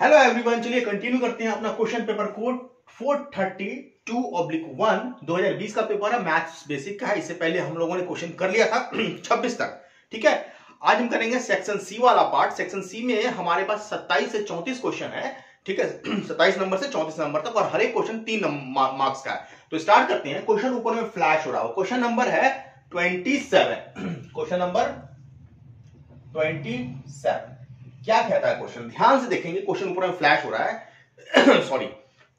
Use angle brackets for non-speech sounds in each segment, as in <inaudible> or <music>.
Hello everyone चलिए continue करते हैं अपना question paper code 432 oblique one 2020 का पेपर है मैथ्स बेसिक का है। इससे पहले हम लोगों ने क्वेश्चन कर लिया था <clears throat> 26 तक, ठीक है? आज हम करेंगे सेक्शन सी वाला पार्ट सेक्शन सी में हमारे पास 27 से 34 क्वेश्चन है, ठीक है? <clears throat> 27 नंबर से 34 नंबर तक, और हर एक क्वेश्चन तीन मार्क्स का है। तो स्टार्ट करते हैं। क्वेश्चन ऊपर में फ्लैश हो रहा हो क्वेश्चन नंबर है 27 क्वेश्चन नंबर 27 क्या कहता है क्वेश्चन ध्यान से देखेंगे क्वेश्चन ऊपर में फ्लैश हो रहा है। Sorry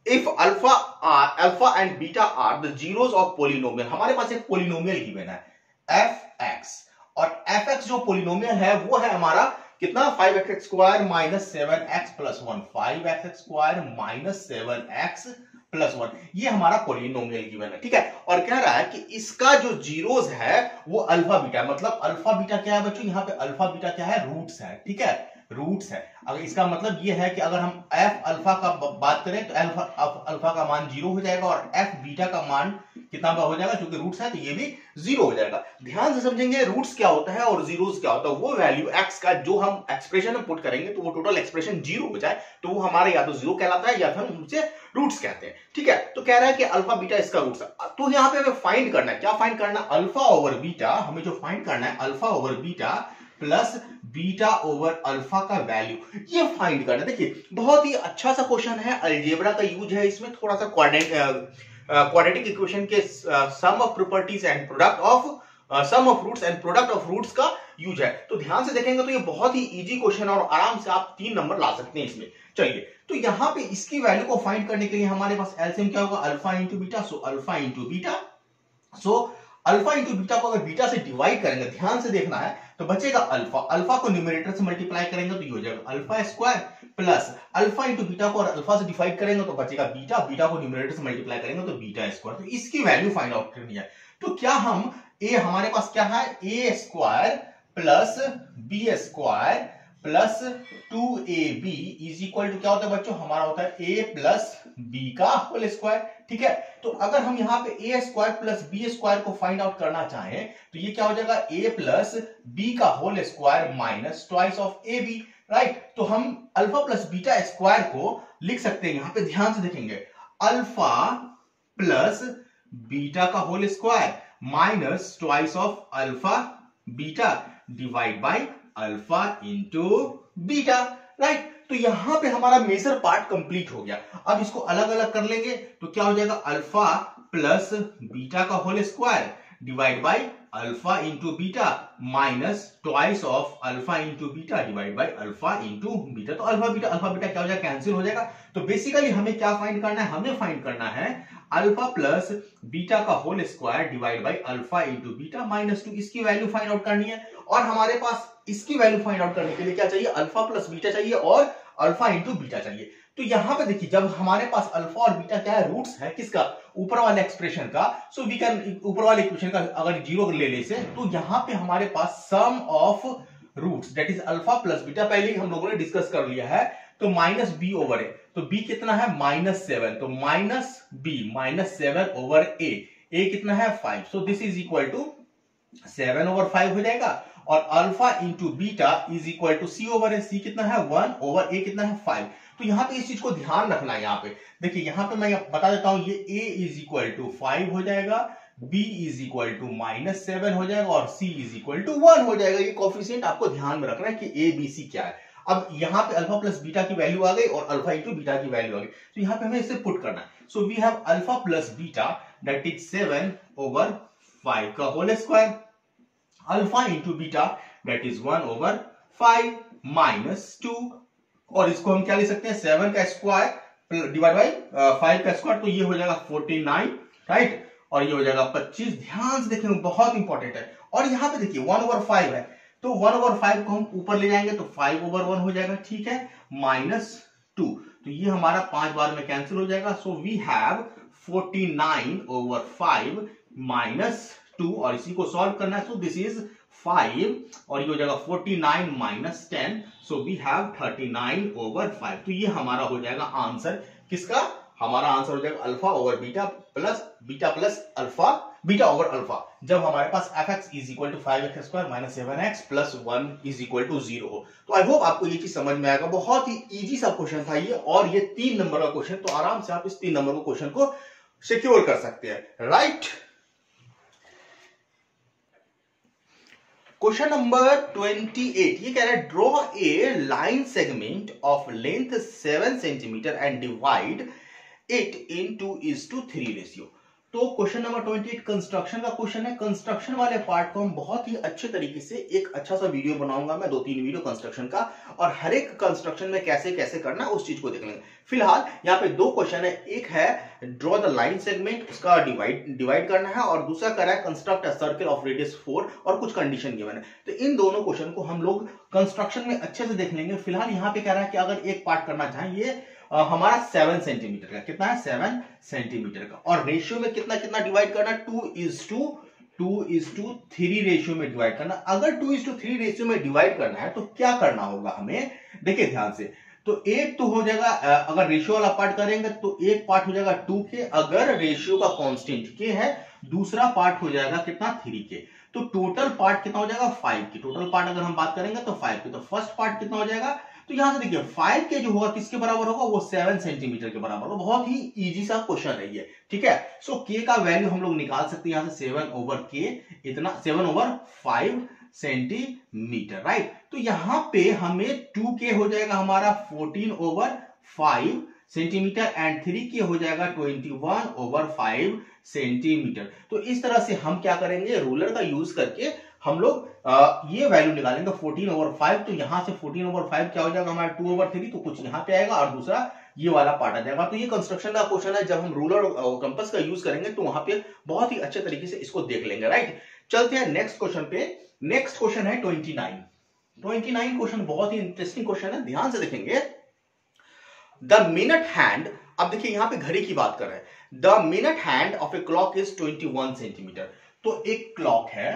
if alpha are alpha and beta are the zeros of polynomial हमारे पास एक पोलिनोमियल गिवन है एफ़ एक्स और एफ़ एक्स जो पोलिनोमियल है, वो है हमारा कितना? Five x square minus seven x plus one five x square minus seven x plus one ये हमारा पोलिनोमियल गिवन है, ठीक है? और कह रहा है कि इसका जो जीरोस है, वो अल्फ़ा बीटा मतलब अल्फ़ा बीटा क्या है बच्चों? यहाँ पे अल्फ़ा बीटा क्या है? रूट्स है, ठीक है? रूट्स है। अगर इसका मतलब ये है कि अगर हम एफ़ अल्फ़ा का बात करें तो अल्फ़ा अल्फ़ा का मान ज़ीरो हो जाएगा और एफ़ बीटा का मान कितना हो जाएगा? क्योंकि रूट्स है तो ये भी ज़ीरो हो जाएगा। ध्यान से समझेंगे रूट्स क्या होता है और जीरोस क्या होता है? वो वैल्यू एक्स का जो हम एक्सप्रेशन में पुट करेंगे तो वो टोटल एक्सप्रेशन ज़ीरो हो जाए तो वो हमारे या तो ज़ीरो कहलाता है या फिर हम उनसे रूट्स कहते हैं। ठीक है? तो कह रहा है कि अल्फ़ा बीटा इसका रूट्स है। तो यहाँ पे हमें फाइंड करना है। क्या फाइंड करना अल्फ़ा ओवर बीटा हमें जो फाइंड करना है alpha over beta plus beta over alpha का वैल्यू ये फाइंड करना। देखिए, बहुत ही अच्छा सा क्वेश्चन है। अल्जेब्रा का यूज़ है इसमें। थोड़ा सा क्वाड्रेटिक इक्वेशन के sum of properties and product of sum of roots and product of roots का यूज़ है। तो ध्यान से देखेंगे तो ये बहुत ही इजी क्वेश्चन और आराम से आप तीन नंबर ला सकते हैं इसमें। चलिए तो यहाँ पे इसकी वैल्यू को फाइंड करने के लिए हमारे पास एलसीएम क्या होगा? Alpha into beta so alpha into beta so alpha into beta को अगर बीटा से डिवाइड करेंगे, ध्यान से देखना है तो बचेगा अल्फ़ा। अल्फ़ा को न्यूमरेटर से मल्टीप्लाई करेंगे तो ये हो जाएगा alpha square plus alpha into beta को और अल्फ़ा से डिवाइड करेंगे तो बचेगा बीटा। बीटा को न्यूमरेटर से मल्टीप्लाई करेंगे तो बीटा स्क्वायर तो इसकी वैल्यू फाइंड आउट करनी है। तो क्या हम ए हमारे पास क्या है? A square plus b square plus two a b is equal to क्या होता है बच्चों? हमारा होता है ए प्लस बी का होल स्क्वायर ठीक है? तो अगर हम यहाँ पे a square plus b square को फाइंड आउट करना चाहें तो ये क्या हो जाएगा? ए प्लस बी का whole square minus twice of a b right तो हम अल्फ़ा प्लस बीटा स्क्वायर को लिख सकते हैं यहाँ पे, ध्यान से देखेंगे। अल्फ़ा प्लस बीटा का whole square minus twice of alpha beta divide by alpha into beta right तो यहाँ पे हमारा मेजर पार्ट कंप्लीट हो गया। अब इसको अलग अलग कर लेंगे तो क्या हो जाएगा? अल्फ़ा प्लस बीटा का whole square divide by alpha into beta minus twice of alpha into beta divide by alpha into beta तो अल्फ़ा बीटा अल्फ़ा बीटा क्या हो जाएगा? कैंसिल हो जाएगा। तो बेसिकली हमें क्या फाइंड करना है? हमें फाइंड करना है अल्फ़ा प्लस बीटा का whole square divide by alpha into beta minus two इसकी वैल्यू फाइंड आउट करनी है। और हमारे पास इसकी वैल्यू फाइंड आउट करने के लिए क्या चाहिए? अल्फ़ा प्लस बीटा चाहिए और अल्फ़ा इंटू बीटा चाहिए। तो यहाँ पे देखिए, जब हमारे पास अल्फ़ा और बीटा क्या है? रूट्स है किसका? ऊपर वाले एक्सप्रेशन का। सो वी कैन ऊपर वाले इक्वेशन का अगर ज़ीरो ले ले से तो यहाँ पे हमारे पास sum of roots that is alpha plus beta पहले हम लोगों ने डिस्कस कर लिया है। तो माइनस बी ओवर ए तो बी कितना है? माइनस सेवन तो minus b minus seven over a a कितना है? Five so this is equal to seven over five हो जाएगा। और alpha into beta is equal to c over a c कितना है? वन ओवर ए कितना है? फाइव तो यहाँ पे इस चीज़ को ध्यान रखना है यहाँ पे। देखिए, यहाँ पे मैं बता देता हूँ, ये a is equal to five हो जाएगा, b is equal to minus seven हो जाएगा और c is equal to one हो जाएगा। ये कॉफिशियंट आपको ध्यान में रखना है कि ए बी सी क्या है। अब यहाँ पे अल्फ़ा प्लस बीटा की वैल्यू आ गई और अल्फ़ा इंटू बीटा की वैल्यू आ गई। तो यहाँ पे हमें इसे पुट करना है। So we have alpha plus beta that is seven over five का whole square alpha into beta that is one over five minus two और इसको हम क्या ले सकते हैं? सेवन का स्क्वायर डिवाइड बाई फाइव का स्क्वायर तो ये हो जाएगा फोर्टी नाइन राइट और ये हो जाएगा पच्चीस। ध्यान से देखेंगे बहुत इंपॉर्टेंट है। और यहाँ पे देखिए वन ओवर फाइव है। तो वन ओवर फाइव को हम ऊपर ले जाएँगे तो फाइव ओवर वन हो जाएगा, ठीक है? माइनस टू तो ये हमारा पाँच बार में कैंसिल हो जाएगा। So we have forty nine over five minus two और इसी को सॉल्व करना है। सो दिस इज़ फाइव और ये हो जाएगा forty nine minus ten so we have thirty nine over five तो ये हमारा हो जाएगा आंसर किसका? हमारा आंसर हो जाएगा alpha over beta plus beta plus alpha beta over alpha जब हमारे पास f x is equal to five x square minus seven x plus one is equal to zero हो तो आई होप आपको ये चीज़ समझ में आएगा। बहुत ही इजी सा क्वेश्चन था ये और ये तीन नंबर का क्वेश्चन तो आराम से आप इस तीन नंबर के क्वेश्चन को सिक्योर कर सकते हैं। राइट क्वेश्चन नंबर 28 ये कह रहा है draw a line segment of length seven centimetre and divide it in two is to three ratio तो क्वेश्चन नंबर 28 कंस्ट्रक्शन का क्वेश्चन है। कंस्ट्रक्शन वाले पार्ट को हम बहुत ही अच्छे तरीके से एक अच्छा सा वीडियो बनाऊँगा मैं, दो तीन वीडियो कंस्ट्रक्शन का। और हर एक कंस्ट्रक्शन में कैसे कैसे करना उस चीज़ को देख लेंगे फ़िलहाल, यहाँ पे दो क्वेश्चन है। एक है ड्रॉ द लाइन सेगमेंट उसका डिवाइड डिवाइड करना है। और दूसरा कर रहा है construct circle of radius four और कुछ कंडीशन गिवन है। तो इन दोनों क्वेश्चन को हम लोग कंस्ट्रक्शन में अच्छे से देख लेंगे। फ़िलहाल यहाँ पे कह रहा है कि अगर एक पार्ट करना चाहें ये हमारा सेवन सेंटीमीटर का। कितना है? सेवन सेंटीमीटर का। और रेशियो में कितना कितना डिवाइड करना two is to two is to three ratio में डिवाइड करना अगर two is to three ratio में डिवाइड करना है तो क्या करना होगा हमें? देखिए ध्यान से। तो एक तो हो जाएगा अगर रेशियो वाला पार्ट करेंगे तो एक पार्ट हो जाएगा टू के। अगर रेशियो का कांस्टेंट के है, दूसरा पार्ट हो जाएगा कितना? थ्री के। तो टोटल पार्ट कितना हो जाएगा? फाइव की। टोटल पार्ट अगर हम बात करेंगे तो फाइव की। तो फ़र्स्ट पार्ट कितना हो जाएगा? तो यहाँ से देखिए फाइव के जो होगा, किसके बराबर होगा? वो सेवन सेंटीमीटर के बराबर होगा। बहुत ही इजी सा क्वेश्चन है ये, ठीक है? सो के का वैल्यू हम लोग निकाल सकते हैं यहाँ से सेवन ओवर के इतना seven over five centimetre right तो यहाँ पे हमें टू के हो जाएगा हमारा fourteen over five centimetre and three के हो जाएगा twenty one over five centimetre तो इस तरह से हम क्या करेंगे? रूलर का यूज़ करके हम लोग ये वैल्यू निकालेंगे 14 ओवर 5 तो यहाँ से 14 ओवर 5 क्या हो जाएगा हमारा 2 ओवर 3 तो कुछ यहाँ पे आएगा और दूसरा ये वाला पार्ट आ जाएगा। तो ये कंस्ट्रक्शन का क्वेश्चन है, जब हम रूलर कंपस का यूज़ करेंगे तो वहाँ पे बहुत ही अच्छे तरीके से इसको देख लेंगे राइट चलते हैं नेक्स्ट क्वेश्चन पे। नेक्स्ट क्वेश्चन है twenty nine twenty nine question बहुत ही इंटरेस्टिंग क्वेश्चन है, ध्यान से देखेंगे। द मिनट हैंड अब देखिए यहाँ पे घड़ी की बात कर रहे हैं। The minute hand of a clock is 21 centimetre तो एक क्लॉक है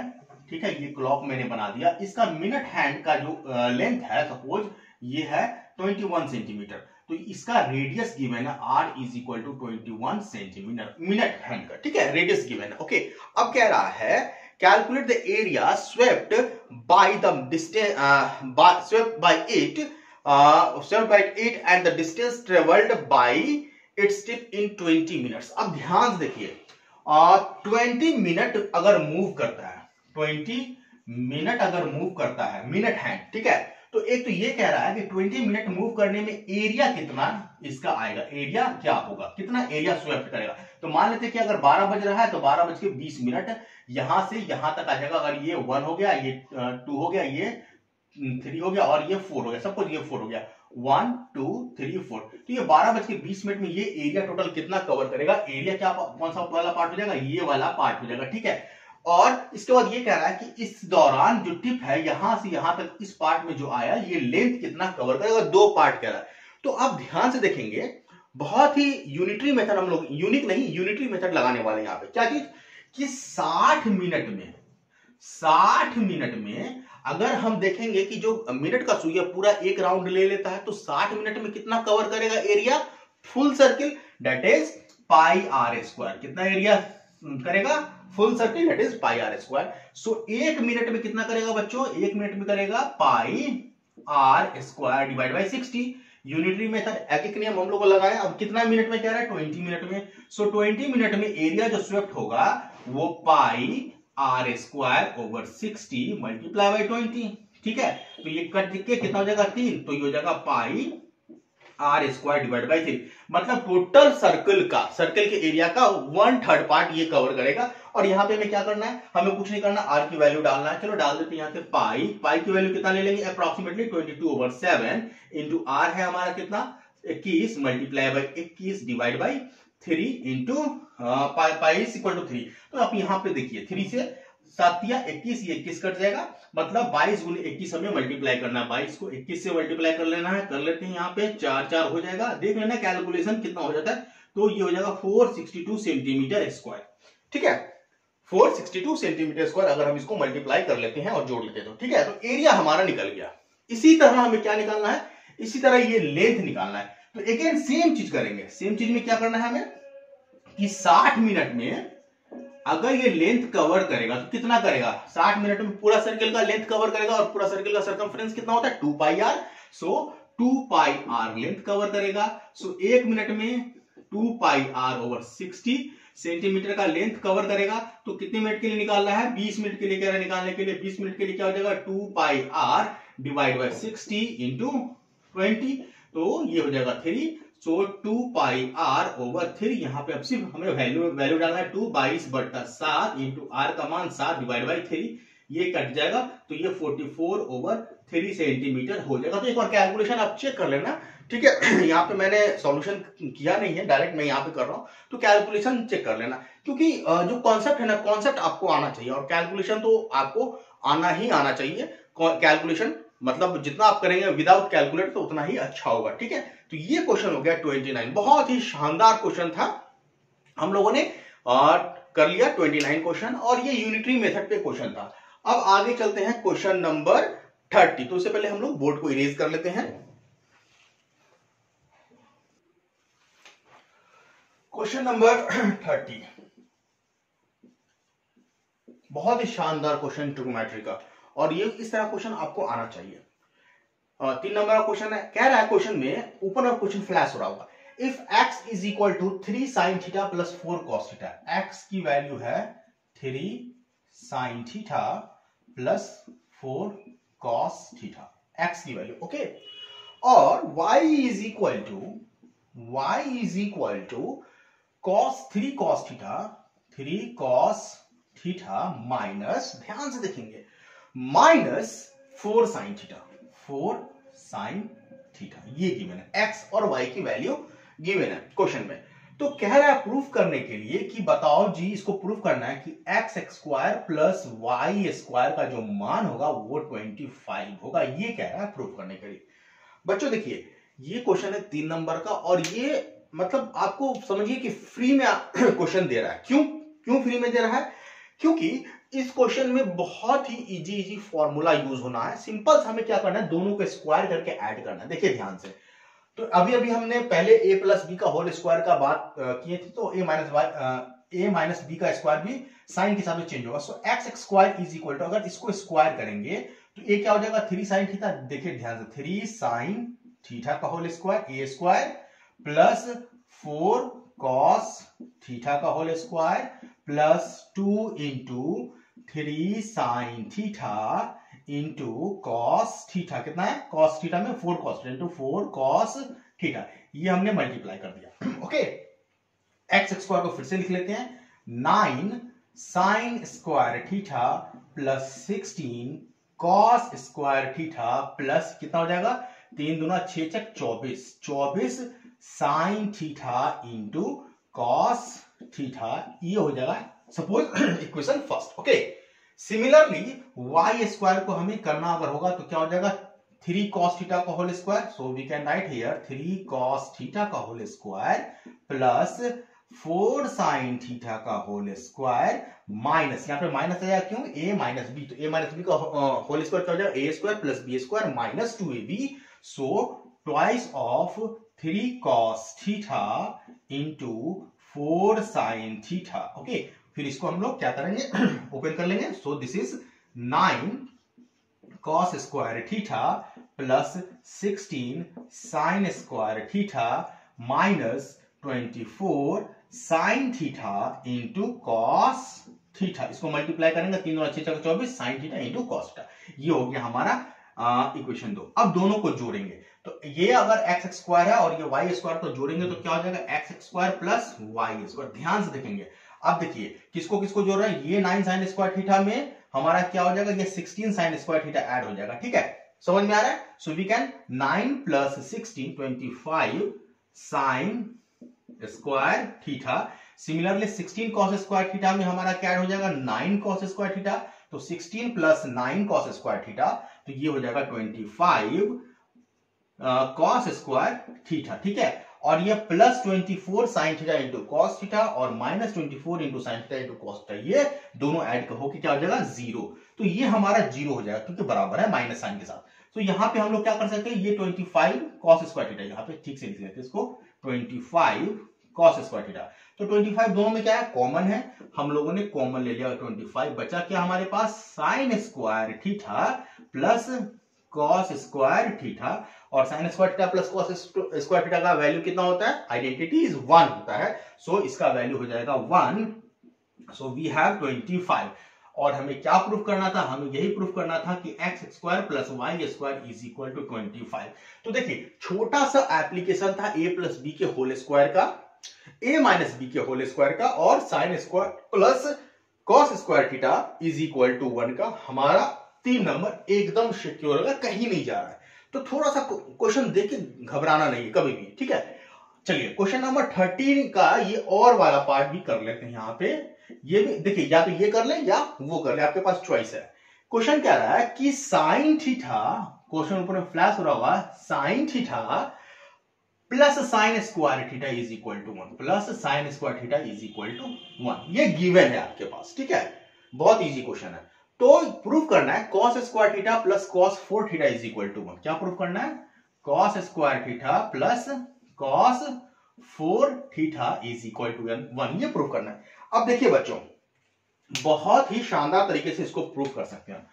ठीक है, ये क्लॉक मैंने बना दिया। इसका मिनट हैंड का जो लेंथ है सपोज़ ये है 21 सेंटीमीटर तो इसका रेडियस गिवन है r is equal to twenty centimetre minute hand का, ठीक है रेडियस गिवन है। ओके अब कह रहा है calculate the area swept by the distance swept by it swept by it and the distance travelled by its tip in 20 minutes अब ध्यान देखिए ट्वेंटी मिनट अगर मूव करता है ट्वेंटी मिनट अगर मूव करता है, मिनट हैंड ठीक है? तो एक तो ये कह रहा है कि 20 मिनट मूव करने में एरिया कितना इसका आएगा, एरिया क्या होगा, कितना एरिया स्वेप्ट करेगा? तो मान लेते कि अगर 12 बज रहा है तो 12 बज के 20 मिनट, यहाँ से यहाँ तक आ जाएगा। अगर ये वन हो गया, ये टू हो गया, ये थ्री हो गया, और ये फोर हो गया, सब कुछ ये फोर हो गया। वन टू थ्री फोर तो ये बारह बज के बीस मिनट में ये एरिया टोटल कितना कवर करेगा? एरिया क्या, कौन सा वाला पार्ट हो जाएगा? ये वाला पार्ट हो जाएगा, ठीक है? और इसके बाद ये कह रहा है कि इस दौरान जो टिप है यहाँ से यहाँ तक इस पार्ट में जो आया, ये लेंथ कितना कवर करेगा? दो पार्ट कह रहा है। तो आप ध्यान से देखेंगे, बहुत ही यूनिटरी मेथड हम लोग यूनिक नहीं यूनिटरी मेथड लगाने वाले यहाँ पे। क्या चीज़? कि 60 मिनट में 60 मिनट में अगर हम देखेंगे कि जो मिनट का सुइया पूरा एक राउंड ले लेता है तो 60 मिनट में कितना कवर करेगा area full circle that is pi r square कितना एरिया करेगा? Full circle that is pi r square so एक मिनट में कितना करेगा बच्चों? एक मिनट में करेगा pi r square divide by sixty unitary method एक एक नियम हम लोग को लगाए अब कितना मिनट में कह रहा है? ट्वेंटी मिनट में। सो ट्वेंटी मिनट में एरिया जो स्वेप्ट होगा, वो pi r square over sixty multiply by twenty ठीक है? तो ये कट के कितना हो जाएगा? तीन। तो ये हो जाएगा pi r square divide by three मतलब टोटल सर्कल का सर्कल के एरिया का वन थर्ड पार्ट ये कवर करेगा। और यहाँ पे हमें क्या करना है? हमें कुछ नहीं करना आर की वैल्यू डालना है। चलो डाल देते हैं यहाँ से पाई पाई की वैल्यू कितना ले लेंगे? Approximately twenty two over seven into r है हमारा कितना? इक्कीस मल्टीप्लाई बाई इक्कीस divide by three into pi is equal to three तो आप यहाँ पे देखिए थ्री से सातिया इक्कीस, ये इक्कीस कट जाएगा। मतलब बाईस गुने इक्कीस हमें मल्टीप्लाई करना है। बाईस को इक्कीस से मल्टीप्लाई कर लेना है, कर लेते हैं यहाँ पे चार चार हो जाएगा। देख लेना कैलकुलेशन कितना हो जाता है। तो ये हो जाएगा four sixty two centimetre square ठीक है? Four sixty two centimetre square अगर हम इसको मल्टीप्लाई कर लेते हैं और जोड़ लेते हैं तो। ठीक है? तो एरिया हमारा निकल गया। इसी तरह हमें क्या निकालना है? इसी तरह ये लेंथ निकालना है। तो अगेन सेम चीज़ करेंगे। सेम चीज़ में क्या करना है हमें? कि 60 मिनट में अगर ये लेंथ कवर करेगा तो कितना करेगा? 60 मिनट में पूरा सर्किल का लेंथ कवर करेगा और पूरा सर्किल का सर्कमफ्रेंस कितना होता है? Two pi r so two pi r length cover करेगा। सो so, एक मिनट में two pi r over sixty centimetre का लेंथ कवर करेगा। तो कितने मिनट के लिए निकालना है? 20 मिनट के लिए कह रहा है निकालने के लिए। 20 मिनट के लिए क्या हो जाएगा? Two pi r divide by sixty into twenty तो ये हो जाएगा three so two pi r over three यहाँ पे अब सिर्फ़ हमें वैल्यू वैल्यू डालना है टू बाईस बट्टा सात इंटू आर का मान सात डिवाइड बाई थ्री ये कट जाएगा तो ये 44 ओवर थ्री सेंटीमीटर हो जाएगा। तो एक बार कैलकुलेशन आप चेक कर लेना, ठीक है? <clears throat> यहाँ पे मैंने सॉल्यूशन किया नहीं है डायरेक्ट मैं यहाँ पे कर रहा हूँ तो कैलकुलेशन चेक कर लेना। क्योंकि जो कॉन्सेप्ट है ना कॉन्सेप्ट आपको आना चाहिए, और कैलकुलेशन तो आपको आना ही आना चाहिए कैलकुलेशन मतलब जितना आप करेंगे विदाउट कैलकुलेट तो उतना ही अच्छा होगा ठीक है? तो ये क्वेश्चन हो गया ट्वेंटी नाइन बहुत ही शानदार क्वेश्चन था। हम लोगों ने आ, कर लिया ट्वेंटी नाइन क्वेश्चन और ये यूनिटरी मेथड पे क्वेश्चन था। अब आगे चलते हैं क्वेश्चन नंबर थर्टी तो उससे पहले हम लोग बोर्ड को इरेज कर लेते हैं। क्वेश्चन नंबर थर्टी बहुत ही शानदार क्वेश्चन ट्रिग्नोमेट्री का। और ये इस तरह क्वेश्चन आपको आना चाहिए। तीन नंबर का क्वेश्चन है, कह रहा है क्वेश्चन में ऊपर और क्वेश्चन फ्लैश हो रहा होगा। If x is equal to three sine theta plus four cos theta x की वैल्यू है three sine theta plus four cos theta x की वैल्यू ओके और y is equal to y is equal to cos three cos theta three cos theta minus ध्यान से देखेंगे। Minus four sine theta. Four sine theta. ये given है। X और Y की value given है क्वेश्चन में। तो कह रहा है प्रूफ करने के लिए कि बताओ जी, इसको प्रूफ करना है कि x square plus y square का जो मान होगा, वो ट्वेंटी फाइव होगा। ये कह रहा है प्रूफ करने के लिए। बच्चों देखिए, ये क्वेश्चन है तीन नंबर का और ये मतलब आपको समझिए कि फ्री में क्वेश्चन <coughs> दे रहा है। क्यों? क्यों फ्री में दे रहा है? क्योंकि इस क्वेश्चन में बहुत ही इजी इजी फॉर्मूला यूज़ होना है। सिंपल हमें क्या करना है? दोनों को स्क्वायर करके ऐड करना है। देखिए ध्यान से। तो अभी अभी हमने पहले ए प्लस बी का होल स्क्वायर का बात किए थे तो a minus a minus b का स्क्वायर भी साइन के हिसाब से चेंज होगा। So x x square is equal to अगर इसको स्क्वायर करेंगे तो ए क्या हो जाएगा? थ्री साइन थीटा देखिए ध्यान से थ्री साइन थीटा का whole square a square plus four cos theta का whole square plus two into three sine theta into cos theta कितना है? कॉस थीटा में four cos into four cos theta ये हमने मल्टीप्लाई कर दिया। Okay x square को फिर से लिख लेते हैं। Nine sine square theta plus sixteen cos square theta plus कितना हो जाएगा? तीन दुना छह चक चौबीस। चौबीस sine theta into cos theta ये हो जाएगा suppose equation first okay similarly y square को हमें करना अगर होगा तो क्या हो जाएगा? थ्री कॉस थीटा का whole square so we can write here three cos theta का whole square plus four sine theta का होल स्क्वायर माइनस यहाँ पे माइनस आया क्यों? ए माइनस बी तो ए माइनस बी का होल स्क्वायर क्या हो जाएगा? A square plus b square minus two a b so twice of three cos theta into four sine theta okay फिर इसको हम लोग क्या करेंगे? <clears throat> ओपन कर लेंगे। So this is nine cos square theta plus sixteen sine square theta minus twenty four sine theta into cos theta इसको multiply करेंगे, तीन और अच्छे चौबीस sine theta into cos theta ये हो गया हमारा इक्वेशन दो। अब दोनों को जोड़ेंगे। तो ये अगर एक्स स्क्वायर है और ये वाई स्क्वायर को जोड़ेंगे तो क्या हो जाएगा? X square plus y square ध्यान से देखेंगे। अब देखिए, किसको किसको जोड़ रहे हैं? ये नाइन साइन स्क्वायर थीटा में हमारा क्या हो जाएगा? ये sixteen sine square theta add हो जाएगा, ठीक है? समझ में आ रहा है? So we can nine plus sixteen twenty five sine square theta similarly 16 cos square theta में हमारा क्या हो जाएगा? 9 कॉस स्क्वायर थीटा तो 16 प्लस 9 कॉस स्क्वायर थीटा तो ये हो जाएगा 25 कॉस स्क्वायर थीटा ठीक है? और ये plus twenty four sine theta into cos theta और minus twenty four into sine theta into cos theta ये दोनों ऐड होकर क्या हो जाएगा? ज़ीरो तो ये हमारा ज़ीरो हो जाएगा क्योंकि बराबर है माइनस साइन के साथ। तो यहाँ पे हम लोग क्या कर सकते हैं? ये twenty five cos square theta यहाँ पे ठीक से लिख लेते इसको। Twenty five cos square theta तो 25 दोनों में क्या है? कॉमन है। हम लोगों ने कॉमन ले लिया 25 बचा क्या हमारे पास? Sine square theta plus cos square theta और sine square theta plus cos square theta का वैल्यू कितना होता है? आइडेंटिटी इज़ वन होता है। सो so, इसका वैल्यू हो जाएगा वन सो वी हैव 25 और हमें क्या प्रूफ करना था? हमें यही प्रूफ करना था कि x square plus y square is equal to twenty five तो देखिए छोटा सा एप्लीकेशन था ए प्लस बी के होल स्क्वायर का ए माइनस बी के होल स्क्वायर का और sine square plus cos square theta is equal to one का। हमारा तीन नंबर एकदम सिक्योर होगा कहीं नहीं जा रहा है। तो थोड़ा सा क्वेश्चन देख के घबराना नहीं, कभी भी, ठीक है? चलिए क्वेश्चन नंबर थर्टीन का ये और वाला पार्ट भी कर लेते हैं यहाँ पे। ये भी, देखिए, या तो ये कर ले या वो कर ले, आपके पास चॉइस है। क्वेश्चन क्या रहा है कि साइन थीटा क्वेश्चन ऊपर में फ्लैश हो रहा हुआ sine theta plus sine square theta is equal to one plus sine square theta is equal to one ये गिवन है आपके पास, ठीक है? बहुत इजी क्वेश्चन है। तो प्रूफ करना है cos square theta plus cos four theta is equal to one क्या प्रूफ करना है? Cos square theta plus cos four theta is equal to one ये प्रूफ करना है। अब देखिए बच्चों, बहुत ही शानदार तरीके से इसको प्रूव कर सकते हैं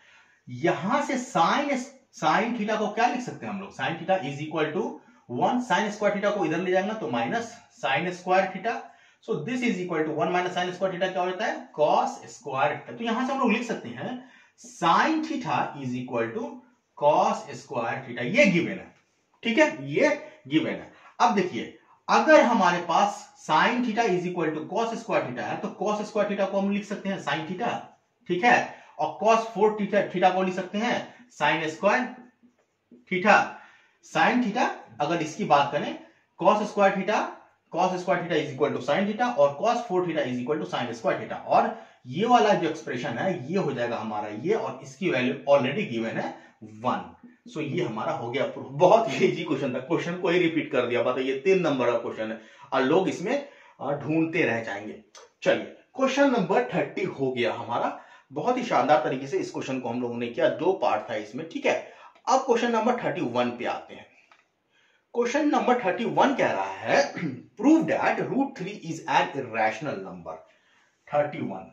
यहाँ से साइन साइन थीटा को क्या लिख सकते हैं हम लोग? Sine theta is equal to one sine square theta को इधर ले जाएँगे तो minus sine square theta so this is equal to one minus sine square theta क्या होता है? कॉस स्क्वायर थीटा तो यहाँ से हम लोग लिख सकते हैं sine theta is equal to cos square theta ये गिवन है। ठीक है? ये गिवन है। अब देखिए, अगर हमारे पास sine theta is equal to cos square theta है तो कॉस स्क्वायर थीटा को हम लिख सकते हैं साइन थीटा ठीक है? और कॉस फोर थीटा थीटा को लिख सकते हैं sine square theta sine theta अगर इसकी बात करें cos square theta cos square theta is equal to sine theta और cos four theta is equal to sine square theta और ये वाला जो एक्सप्रेशन है, ये हो जाएगा हमारा ये और इसकी वैल्यू ऑलरेडी गिवन है वन सो ये हमारा हो गया प्रूफ बहुत इजी क्वेश्चन था। क्वेश्चन को ही रिपीट कर दिया। बात ये तीन नंबर का क्वेश्चन है। और लोग इसमें ढूंढते रह जाएँगे। चलिए क्वेश्चन नंबर थर्टी हो गया हमारा। बहुत ही शानदार तरीके से इस क्वेश्चन को हम लोगों ने किया। दो पार्ट था इसमें, ठीक है? अब क्वेश्चन नंबर थर्टी वन पे आते हैं। क्वेश्चन नंबर थर्टी वन कह रहा है, prove that root three is an irrational number thirty one.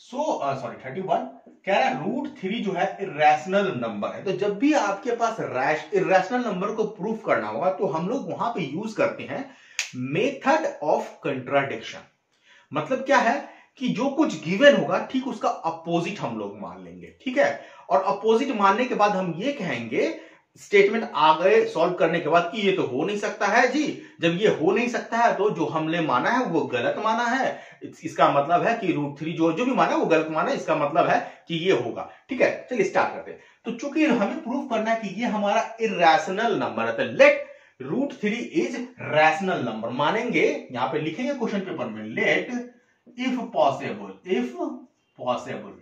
So sorry thirty one कह रहा है रूट थ्री जो है इेशनल नंबर है। तो जब भी आपके पास इेशनल नंबर को प्रूफ करना होगा तो हम लोग वहाँ पे यूज़ करते हैं मेथड ऑफ़ कंट्राडिक्शन मतलब क्या है कि जो कुछ गिवन होगा, ठीक उसका अपोजिट हम लोग मान लेंगे, ठीक है? और अपोजिट मानने के बाद हम ये कहेंगे स्टेटमेंट आ गए सॉल्व करने के बाद कि ये तो हो नहीं सकता है जी। जब ये हो नहीं सकता है तो जो हमने माना है, वो गलत माना है। इसका मतलब है कि रूट थ्री जो जो भी माना है, वो गलत माना है। इसका मतलब है कि ये होगा। ठीक है? चलिए स्टार्ट करते हैं। तो चूँकि हमें प्रूव करना है कि ये हमारा इेशनल नंबर है तो let root three is rational number मानेंगे। यहाँ पे लिखेंगे क्वेश्चन पेपर में let if possible if possible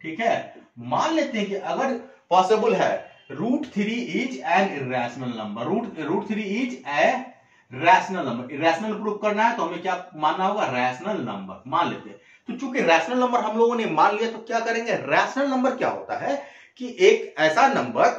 ठीक है? मान लेते हैं कि अगर पॉसिबल है root three is an irrational number root root three is a rational number rational prove करना है तो हमें क्या मानना होगा? रैशनल नंबर मान लेते हैं। तो चूँकि रैशनल नंबर हम लोगों ने मान लिया तो क्या करेंगे? रैशनल नंबर क्या होता है? कि एक ऐसा नंबर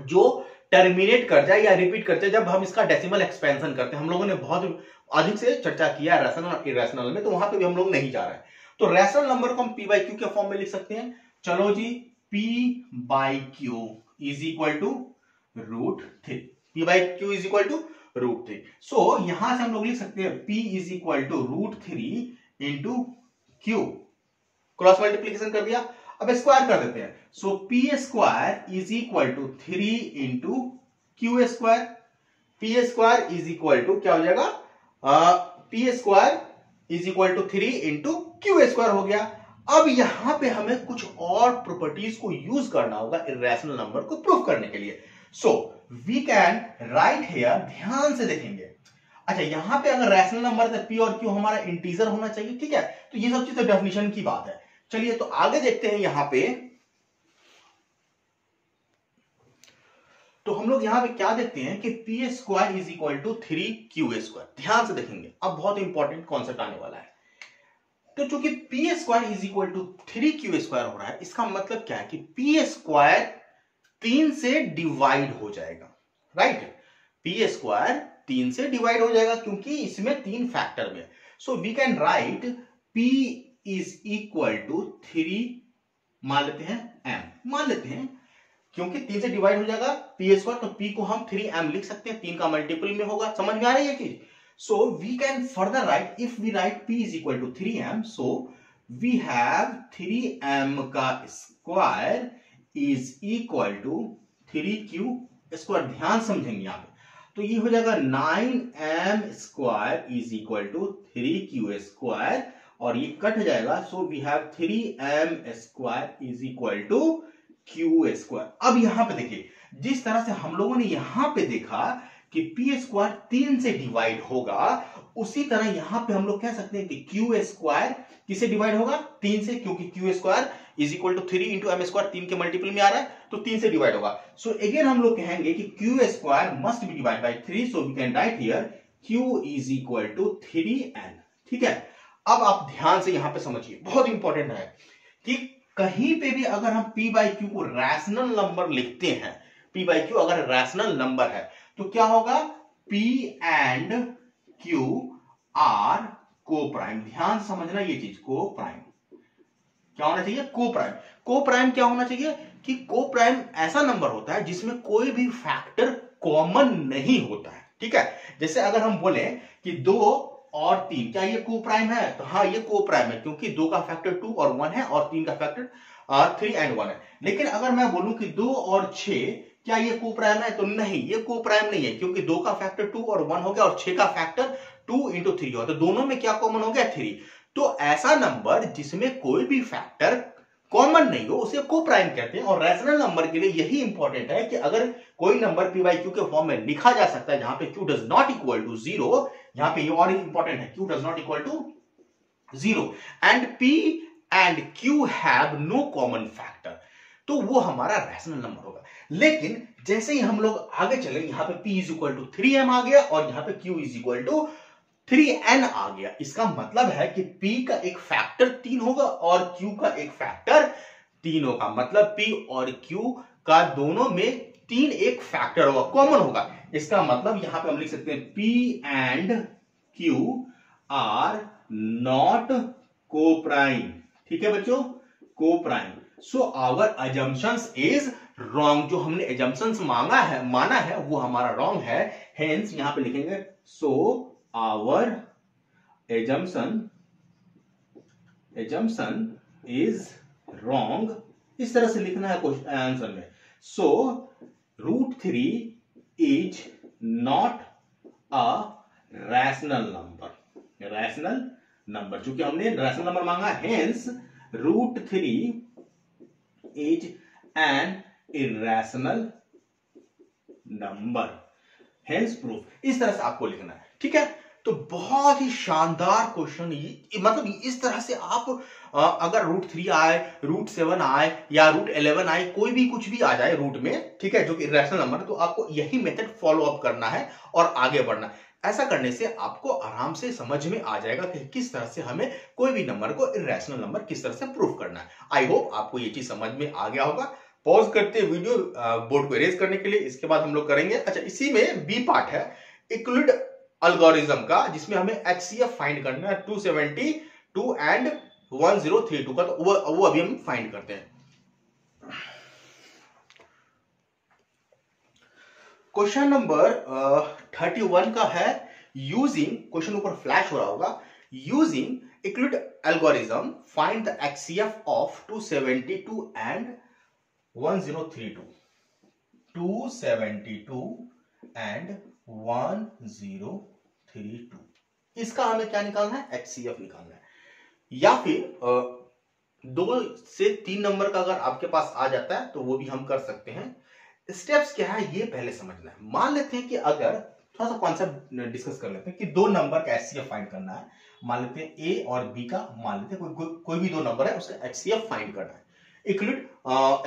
<clears throat> जो टर्मिनेट कर जाए या रिपीट कर जाए, जब हम इसका डेसिमल एक्सपेंशन करते हैं। हम लोगों ने बहुत अधिक से चर्चा किया रैशनल और इरेशनल में तो वहाँ पे भी हम लोग नहीं जा रहे हैं। तो रैशनल नंबर को हम पी बाई क्यू के फॉर्म में लिख सकते हैं। चलो जी P by q is equal to root three p by q is equal to root three so यहाँ से हम लोग लिख सकते हैं P is equal to root three into q cross multiplication कर दिया। अब स्क्वायर कर देते हैं। So p square is equal to three into q square p square is equal to क्या हो जाएगा? P square is equal to three into q square हो गया। अब यहाँ पे हमें कुछ और प्रॉपर्टीज़ को यूज़ करना होगा इरेशनल नंबर को प्रूव करने के लिए। So we can write here ध्यान से देखेंगे। अच्छा यहाँ पे अगर रैशनल नंबर है पी और क्यू हमारा इंटीजर होना चाहिए, ठीक है? तो ये सब चीज़ डेफिनेशन की बात है। चलिए तो आगे देखते हैं यहाँ पे। तो हम लोग यहाँ पे क्या देखते हैं कि p square is equal to three q square ध्यान से देखेंगे। अब बहुत इंपॉर्टेंट कॉन्सेप्ट आने वाला है। तो चूँकि p square is equal to three q square हो रहा है, इसका मतलब क्या है कि पी स्क्वायर तीन से डिवाइड हो जाएगा राइट पी स्क्वायर तीन से डिवाइड हो जाएगा क्योंकि इसमें तीन फैक्टर में so we can write p is equal to three मान लेते हैं एम मान लेते हैं, क्योंकि तीन से डिवाइड हो जाएगा पी स्क्वायर तो पी को हम थ्री एम लिख सकते हैं, तीन का मल्टीपल में होगा, समझ में आ रही है चीज़? Can further write if we write p is equal to three m so we have three m का square is equal to three q square ध्यान समझेंगे यहाँ पे। तो ये हो जाएगा nine m square is equal to three q square और ये कट जाएगा। So we have three m square is equal to q square अब यहाँ पे देखिए, जिस तरह से हम लोगों ने यहाँ पे देखा कि पी स्क्वायर तीन से डिवाइड होगा उसी तरह यहाँ पे हम लोग कह सकते हैं कि क्यू स्क्वायर किसे डिवाइड होगा? तीन से क्योंकि q square is equal to three into m square तीन के मल्टीपल में आ रहा है तो तीन से डिवाइड होगा। सो so, अगेन हम लोग कहेंगे कि q square must be divide by three so we can write here q is equal to three n ठीक है? अब आप ध्यान से यहाँ पे समझिए बहुत इंपॉर्टेंट है कि कहीं पे भी अगर हम पी बाई क्यू को रैशनल नंबर लिखते हैं पी बाई क्यू अगर रैशनल नंबर है तो क्या होगा? P एंड q आर को प्राइम ध्यान समझना ये चीज़ को प्राइम क्या होना चाहिए? को प्राइम को प्राइम क्या होना चाहिए? कि को प्राइम ऐसा नंबर होता है जिसमें कोई भी फैक्टर कॉमन नहीं होता है। ठीक है? जैसे अगर हम बोले कि दो और तीन, क्या ये को प्राइम है? तो हाँ ये को प्राइम है, क्योंकि दो का फैक्टर टू और वन है और तीन का फैक्टर थ्री एंड वन है। लेकिन अगर मैं बोलूँ कि दो और छ क्या ये को प्राइम है? तो नहीं, ये को प्राइम नहीं है, क्योंकि दो का फैक्टर टू और वन हो गया, और छह का फैक्टर टू इंटू थ्री हो तो दोनों में क्या कॉमन हो गया? थ्री तो ऐसा नंबर जिसमें कोई भी फैक्टर कॉमन नहीं हो, उसे को प्राइम कहते हैं। और रेशनल नंबर के लिए यही इंपॉर्टेंट है कि अगर कोई नंबर पी वाई क्यू के फॉर्म में लिखा जा सकता है, जहाँ पे q does not equal to zero यहाँ पे ये और इंपॉर्टेंट है q does not equal to zero and p and q have no common factor तो वो हमारा रैशनल नंबर होगा। लेकिन जैसे ही हम लोग आगे चले, यहाँ पे p is equal to three m आ गया और यहाँ पे q is equal to three n आ गया। इसका मतलब है कि p का एक फैक्टर तीन होगा और q का एक फैक्टर तीन होगा। मतलब p और q का दोनों में तीन एक फैक्टर होगा कॉमन होगा। इसका मतलब यहाँ पे हम लिख सकते हैं p and q are not coprime ठीक है बच्चों? Coprime so our assumptions is wrong जो हमने एजम्पन्स मांगा है, माना है, वो हमारा रॉन्ग है. हेंस यहाँ पे लिखेंगे so our assumption assumption is wrong इस तरह से लिखना है क्वेश्चन आंसर में. So root three is not a rational number rational number चूँकि हमने रैशनल नंबर मांगा hence root three is an irrational number hence proof इस तरह से आपको लिखना है ठीक है? तो बहुत ही शानदार क्वेश्चन मतलब इस तरह से आप आ, अगर रूट थ्री आए रूट सेवन आए या रूट इलेवन आए कोई भी कुछ भी आ जाए रूट में ठीक है जो कि रैशनल नंबर है तो आपको यही मेथड फॉलो अप करना है और आगे बढ़ना ऐसा करने से आपको आराम से समझ में आ जाएगा कि किस तरह से हमें कोई भी नंबर को इरेशनल नंबर किस तरह से प्रूफ करना है। आई होप आपको ये चीज़ समझ में आ गया होगा। पॉज करते वीडियो बोर्ड को इरेज करने के लिए, इसके बाद हम लोग करेंगे। अच्छा इसी में बी पार्ट है इक्विड अल्गोरिज्म का, जिसमें हमें एचसीएफ फाइंड करना है 272 एंड 1032 का। तो वो वो अभी हम फाइंड करते हैं। क्वेश्चन नंबर थर्टी वन का है यूजिंग क्वेश्चन ऊपर फ्लैश हो रहा होगा using Euclid algorithm find the HCF of 272 and 1032 272 and 1032 इसका हमें क्या निकालना है? एचसीएफ निकालना है। या फिर दो से तीन नंबर का अगर आपके पास आ जाता है तो वो भी हम कर सकते हैं। स्टेप्स क्या है ये पहले समझना है। मान लेते हैं कि अगर थोड़ा सा कॉन्सेप्ट डिस्कस कर लेते हैं कि दो नंबर का एचसीएफ फाइंड करना है। मान लेते हैं ए और बी का मान लेते हैं कोई, कोई, कोई भी दो नंबर है उसका एचसीएफ फाइंड करना है। इक्विड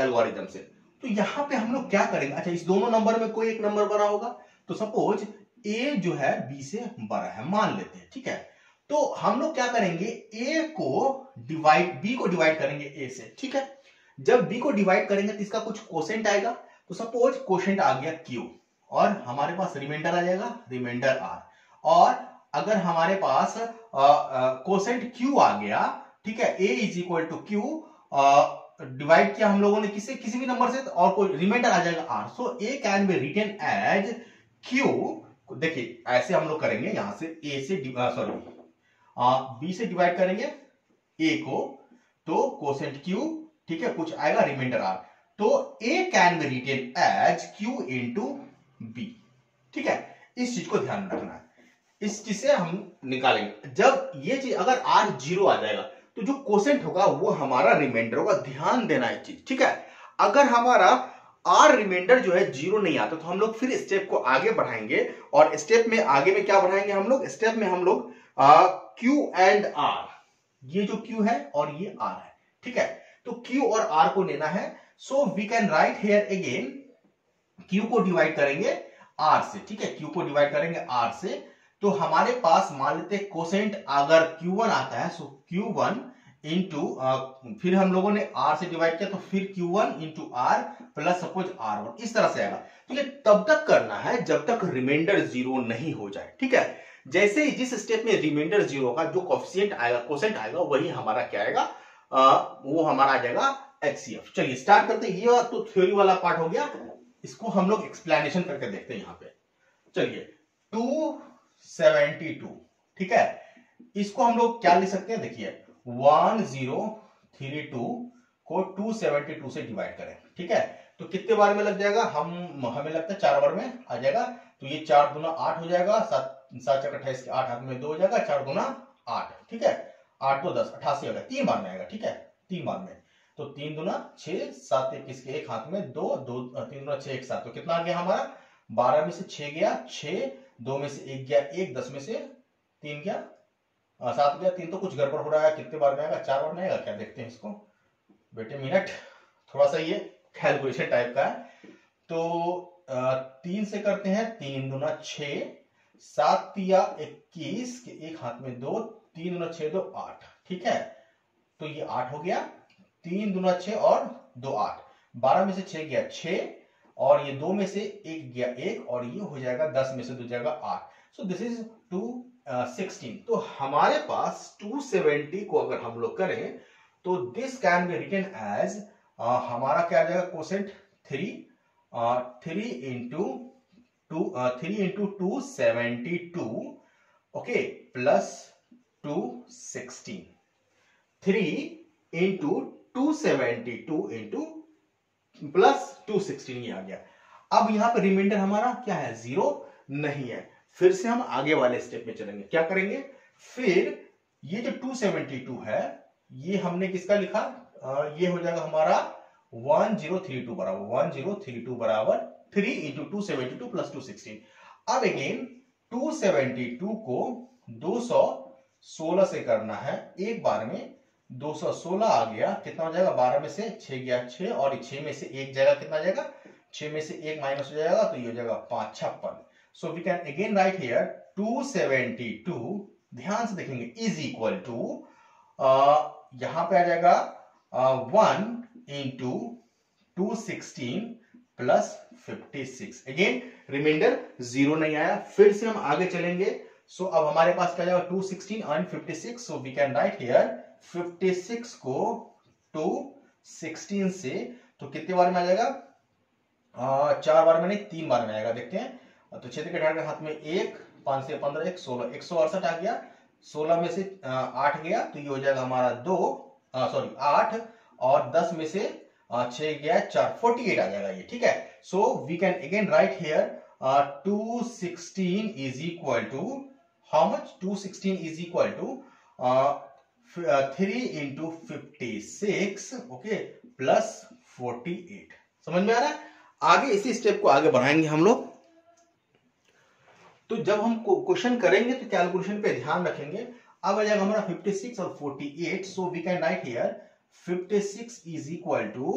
एल्गोरिथम से। तो यहाँ पे हम लोग क्या करेंगे? अच्छा इस दोनों नंबर में कोई एक नंबर बड़ा होगा। तो सपोज़ ए जो है बी से बड़ा है मान लेते हैं ठीक है? तो हम लोग क्या करेंगे? ए को डिवाइड बी को डिवाइड करेंगे ए से ठीक है? जब बी को डिवाइड करेंगे तो इसका कुछ क्वेश्चन आएगा। तो सपोज़ क्वेश्चन आ गया क्यू और हमारे पास रिमाइंडर आ जाएगा रिमाइंडर आर और अगर हमारे पास कोसेंट क्यू आ गया, ठीक है a is equal to q divide किया हम लोगों ने किसी किसी भी नंबर से, और कोई रिमाइंडर आ जाएगा r so a can be written as q देखिए, ऐसे हम लोग करेंगे, यहाँ से ए से सॉरी बी से डिवाइड करेंगे ए को तो कोसेंट क्यू ठीक है, कुछ आएगा रिमाइंडर आर तो a can be written as q into b ठीक है? इस चीज़ को ध्यान रखना है। इस चीज़ से हम निकालेंगे। जब ये चीज़, अगर आर ज़ीरो आ जाएगा तो जो कोसेंट होगा, वो हमारा रिमाइंडर होगा। ध्यान देना है चीज़, ठीक है? अगर हमारा आर रिमाइंडर जो है ज़ीरो नहीं आता तो हम लोग फिर स्टेप को आगे बढ़ाएँगे। और स्टेप में आगे में क्या बढ़ाएँगे हम लोग? स्टेप में हम लोग क्यू एंड आर ये जो क्यू है और ये आर है, ठीक है? तो क्यू और आर को लेना है। So we can write here again q को डिवाइड करेंगे आर से ठीक है? क्यू को डिवाइड करेंगे आर से। तो हमारे पास मान लेते कोसेंट अगर Q1 आता है सो Q1 इंटू फिर हम लोगों ने R से डिवाइड किया तो फिर Q1 into r plus suppose r one इस तरह से आएगा। तो ये तब तक करना है जब तक रिमाइंडर ज़ीरो नहीं हो जाए ठीक है? जैसे ही जिस स्टेप में रिमाइंडर ज़ीरो का जो कॉफिशियंट आएगा कोसेंट आएगा वही हमारा क्या आएगा? आ, वो हमारा आ जाएगा एचसीएफ चलिए स्टार्ट करते हैं। ये तो थ्योरी वाला पार्ट हो गया। इसको हम लोग एक्सप्लेनेशन करके देखते हैं यहाँ पे। चलिए टू सेवेंटी टू ठीक है? इसको हम लोग क्या लिख सकते हैं? देखिए वन ज़ीरो थ्री टू को टू सेवेंटी टू से डिवाइड करें, ठीक है? तो कितने बार में लग जाएगा? हम, हमें लगता है चार बार में आ जाएगा। तो ये चार गुना आठ हो जाएगा। सात सात चार अट्ठाईस के आठ हाथ में दो हो जाएगा। चार गुना आठ, ठीक है? आठ दो दस, अठासी हो होगा तीन बार में आएगा, ठीक है? तीन बार में। तो तीन दुना छह, सात इक्कीस के एक हाथ में, दो दो तीन दुना छह एक सात। तो कितना आ गया हमारा? बारह में से छह गया, छह, दो में से एक गया, एक, दस में से तीन गया। सात गया, तीन तो कुछ गड़बड़ हो रहा है, कितने बार में आएगा चार बार में आएगा क्या? देखते हैं इसको। बेटे, मिनट, थोड़ा सा ये कैलकुलेशन टाइप का है। तो तीन से करते हैं, तीन दुना छ सात तिया इक्कीस के एक हाथ में दो, तीन दुना छह दो आठ। ठीक है? तो ये आठ हो गया। तीन दुना छ और दो आठ। बारह में से छह गया छ और ये दो में से एक गया एक, और ये हो जाएगा दस में से दो जाएगा आठ। So this is two sixteen तो हमारे पास टू सेवेंटी को अगर हम लोग करें तो this can be written as हमारा क्या आ जाएगा quotient three three into two three into two seventy two okay plus two sixteen three into two seventy two into plus two sixteen ये आ गया। अब यहाँ पर रिमाइंडर हमारा क्या है? ज़ीरो नहीं है। फिर से हम आगे वाले स्टेप में चलेंगे। क्या करेंगे? फिर ये जो 272 है ये हमने किसका लिखा? आ, ये हो जाएगा हमारा 1032 बराबर 1032 बराबर three into two seventy two plus two sixteen अब अगेन 272 को 216 से करना है एक बार में 216 आ गया, कितना हो जाएगा? 12 में से 6 गया 6 और 6 में से एक जाएगा, कितना आ जाएगा? 6 में से एक माइनस हो जाएगा तो ये हो जाएगा पाँच छप्पन। So we can again write here 272 ध्यान से देखेंगे इज़ इक्वल टू यहाँ पे आ जाएगा one into two sixteen plus fifty six again remainder zero नहीं आया, फिर से हम आगे चलेंगे सो so, अब हमारे पास क्या जाएगा 216 and 56 so we can write here 56 को टू सिक्सटीन से तो कितने बार में आ जाएगा? चार बार में नहीं तीन बार में आएगा देखते हैं। तो क्षेत्र के ढाल के हाथ में एक पाँच से पंद्रह एक सोलह एक सौ अड़सठ आ गया। सोलह में से आठ गया तो ये हो जाएगा हमारा दो सॉरी आठ और दस में से छ गया चार फोर्टी एट आ जाएगा ये ठीक है? So we can again write here two sixteen is equal to how much two sixteen is equal to three into fifty six okay plus forty eight समझ में आ रहा है? आगे इसी स्टेप को आगे बढ़ाएँगे हम लोग। तो जब हम क्वेश्चन करेंगे तो कैलकुलेशन पे ध्यान रखेंगे। अब आ जाएगा हमारा 56 और 48 so we can write here 56 is equal to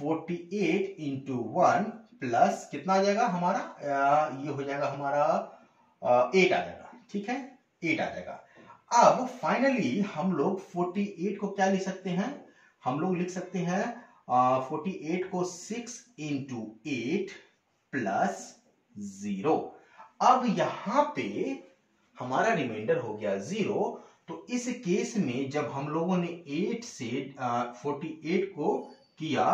48 into one plus कितना आ जाएगा हमारा? ये हो जाएगा हमारा एट आ जाएगा। ठीक है? एट आ जाएगा। अब फाइनली हम लोग 48 को क्या लिख सकते हैं? हम लोग लिख सकते हैं फोर्टी एट को six into eight plus zero अब यहाँ पे हमारा रिमाइंडर हो गया ज़ीरो तो इस केस में जब हम लोगों ने एट से फोर्टी एट को किया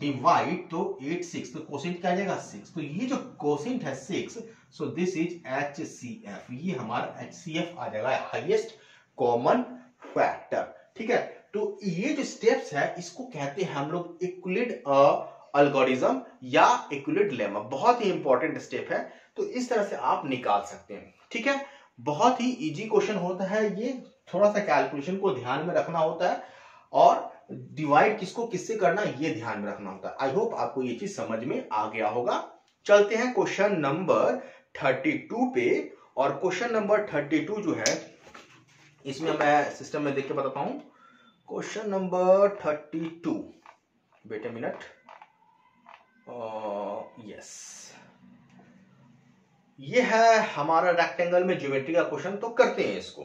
डिवाइड तो एट सिक्स तो कोसेंट क्या आ जाएगा? सिक्स तो ये जो कोसेंट है six so this is H C F ये हमारा एच सी एफ़ आ जाएगा हाइएस्ट कॉमन फैक्टर ठीक है? तो ये जो स्टेप्स है, इसको कहते हैं हम लोग इक्वलिड अल्गोरिज्म या इक्वलिड लेमा बहुत ही इंपॉर्टेंट स्टेप है। तो इस तरह से आप निकाल सकते हैं। ठीक है? बहुत ही इजी क्वेश्चन होता है ये। थोड़ा सा कैलकुलेशन को ध्यान में रखना होता है। और डिवाइड किसको, किससे करना, ये ध्यान में रखना होता है। आई होप आपको ये चीज़ समझ में आ गया होगा। चलते हैं क्वेश्चन नंबर थर्टी टू पे, और क्वेश्चन नंबर थर्टी टू जो है, इसमें मैं सिस्टम में देख के बताता हूँ। Question number thirty two. बेटे मिनट। यस ये है हमारा रेक्टेंगल में ज्योमेट्री का क्वेश्चन तो करते हैं इसको।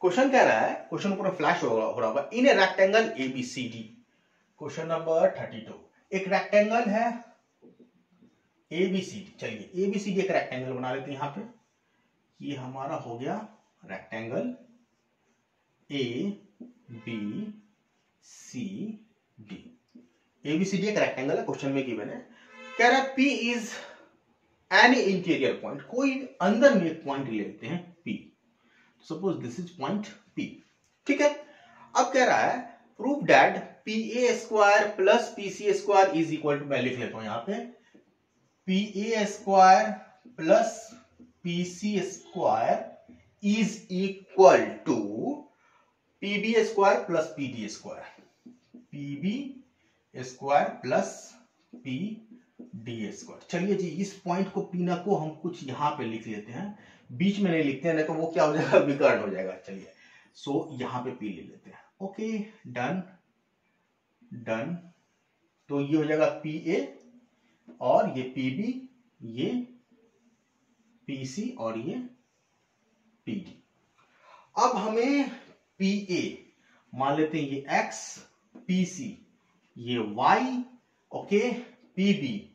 क्वेश्चन कह रहा है क्वेश्चन पूरा फ्लैश हो रहा होगा। In a rectangle ABCD question number thirty two एक रेक्टेंगल है। एबीसीडी चलिए एबीसीडी एक रेक्टेंगल बना लेते हैं यहाँ पे। ये हमारा हो गया rectangle A B C D ABCD एक रेक्टेंगल है क्वेश्चन में गिवन है। कह रहा है P is any interior point कोई अंदर में एक पॉइंट ले लेते हैं P suppose this is point P ठीक है? अब कह रहा है prove that P A square plus P C square is equal to मैं लिख लेता हूँ यहाँ पे P A square plus P C square is equal to P B square plus P D square P B square plus P D square चलिए जी इस point को पीना को हम कुछ यहाँ पे लिख लेते हैं। बीच में नहीं लिखते हैं नहीं तो वो क्या हो जाएगा? विकर्ण हो जाएगा। चलिए सो so, यहाँ पे पी ले लेते हैं। Okay done done. तो ये हो जाएगा पी ए और ये पी बी, ये पी सी और ये पी डी। अब हमें पी ए, मान लेते हैं ये एक्स, पी सी, ये वाई, ओके, पी बी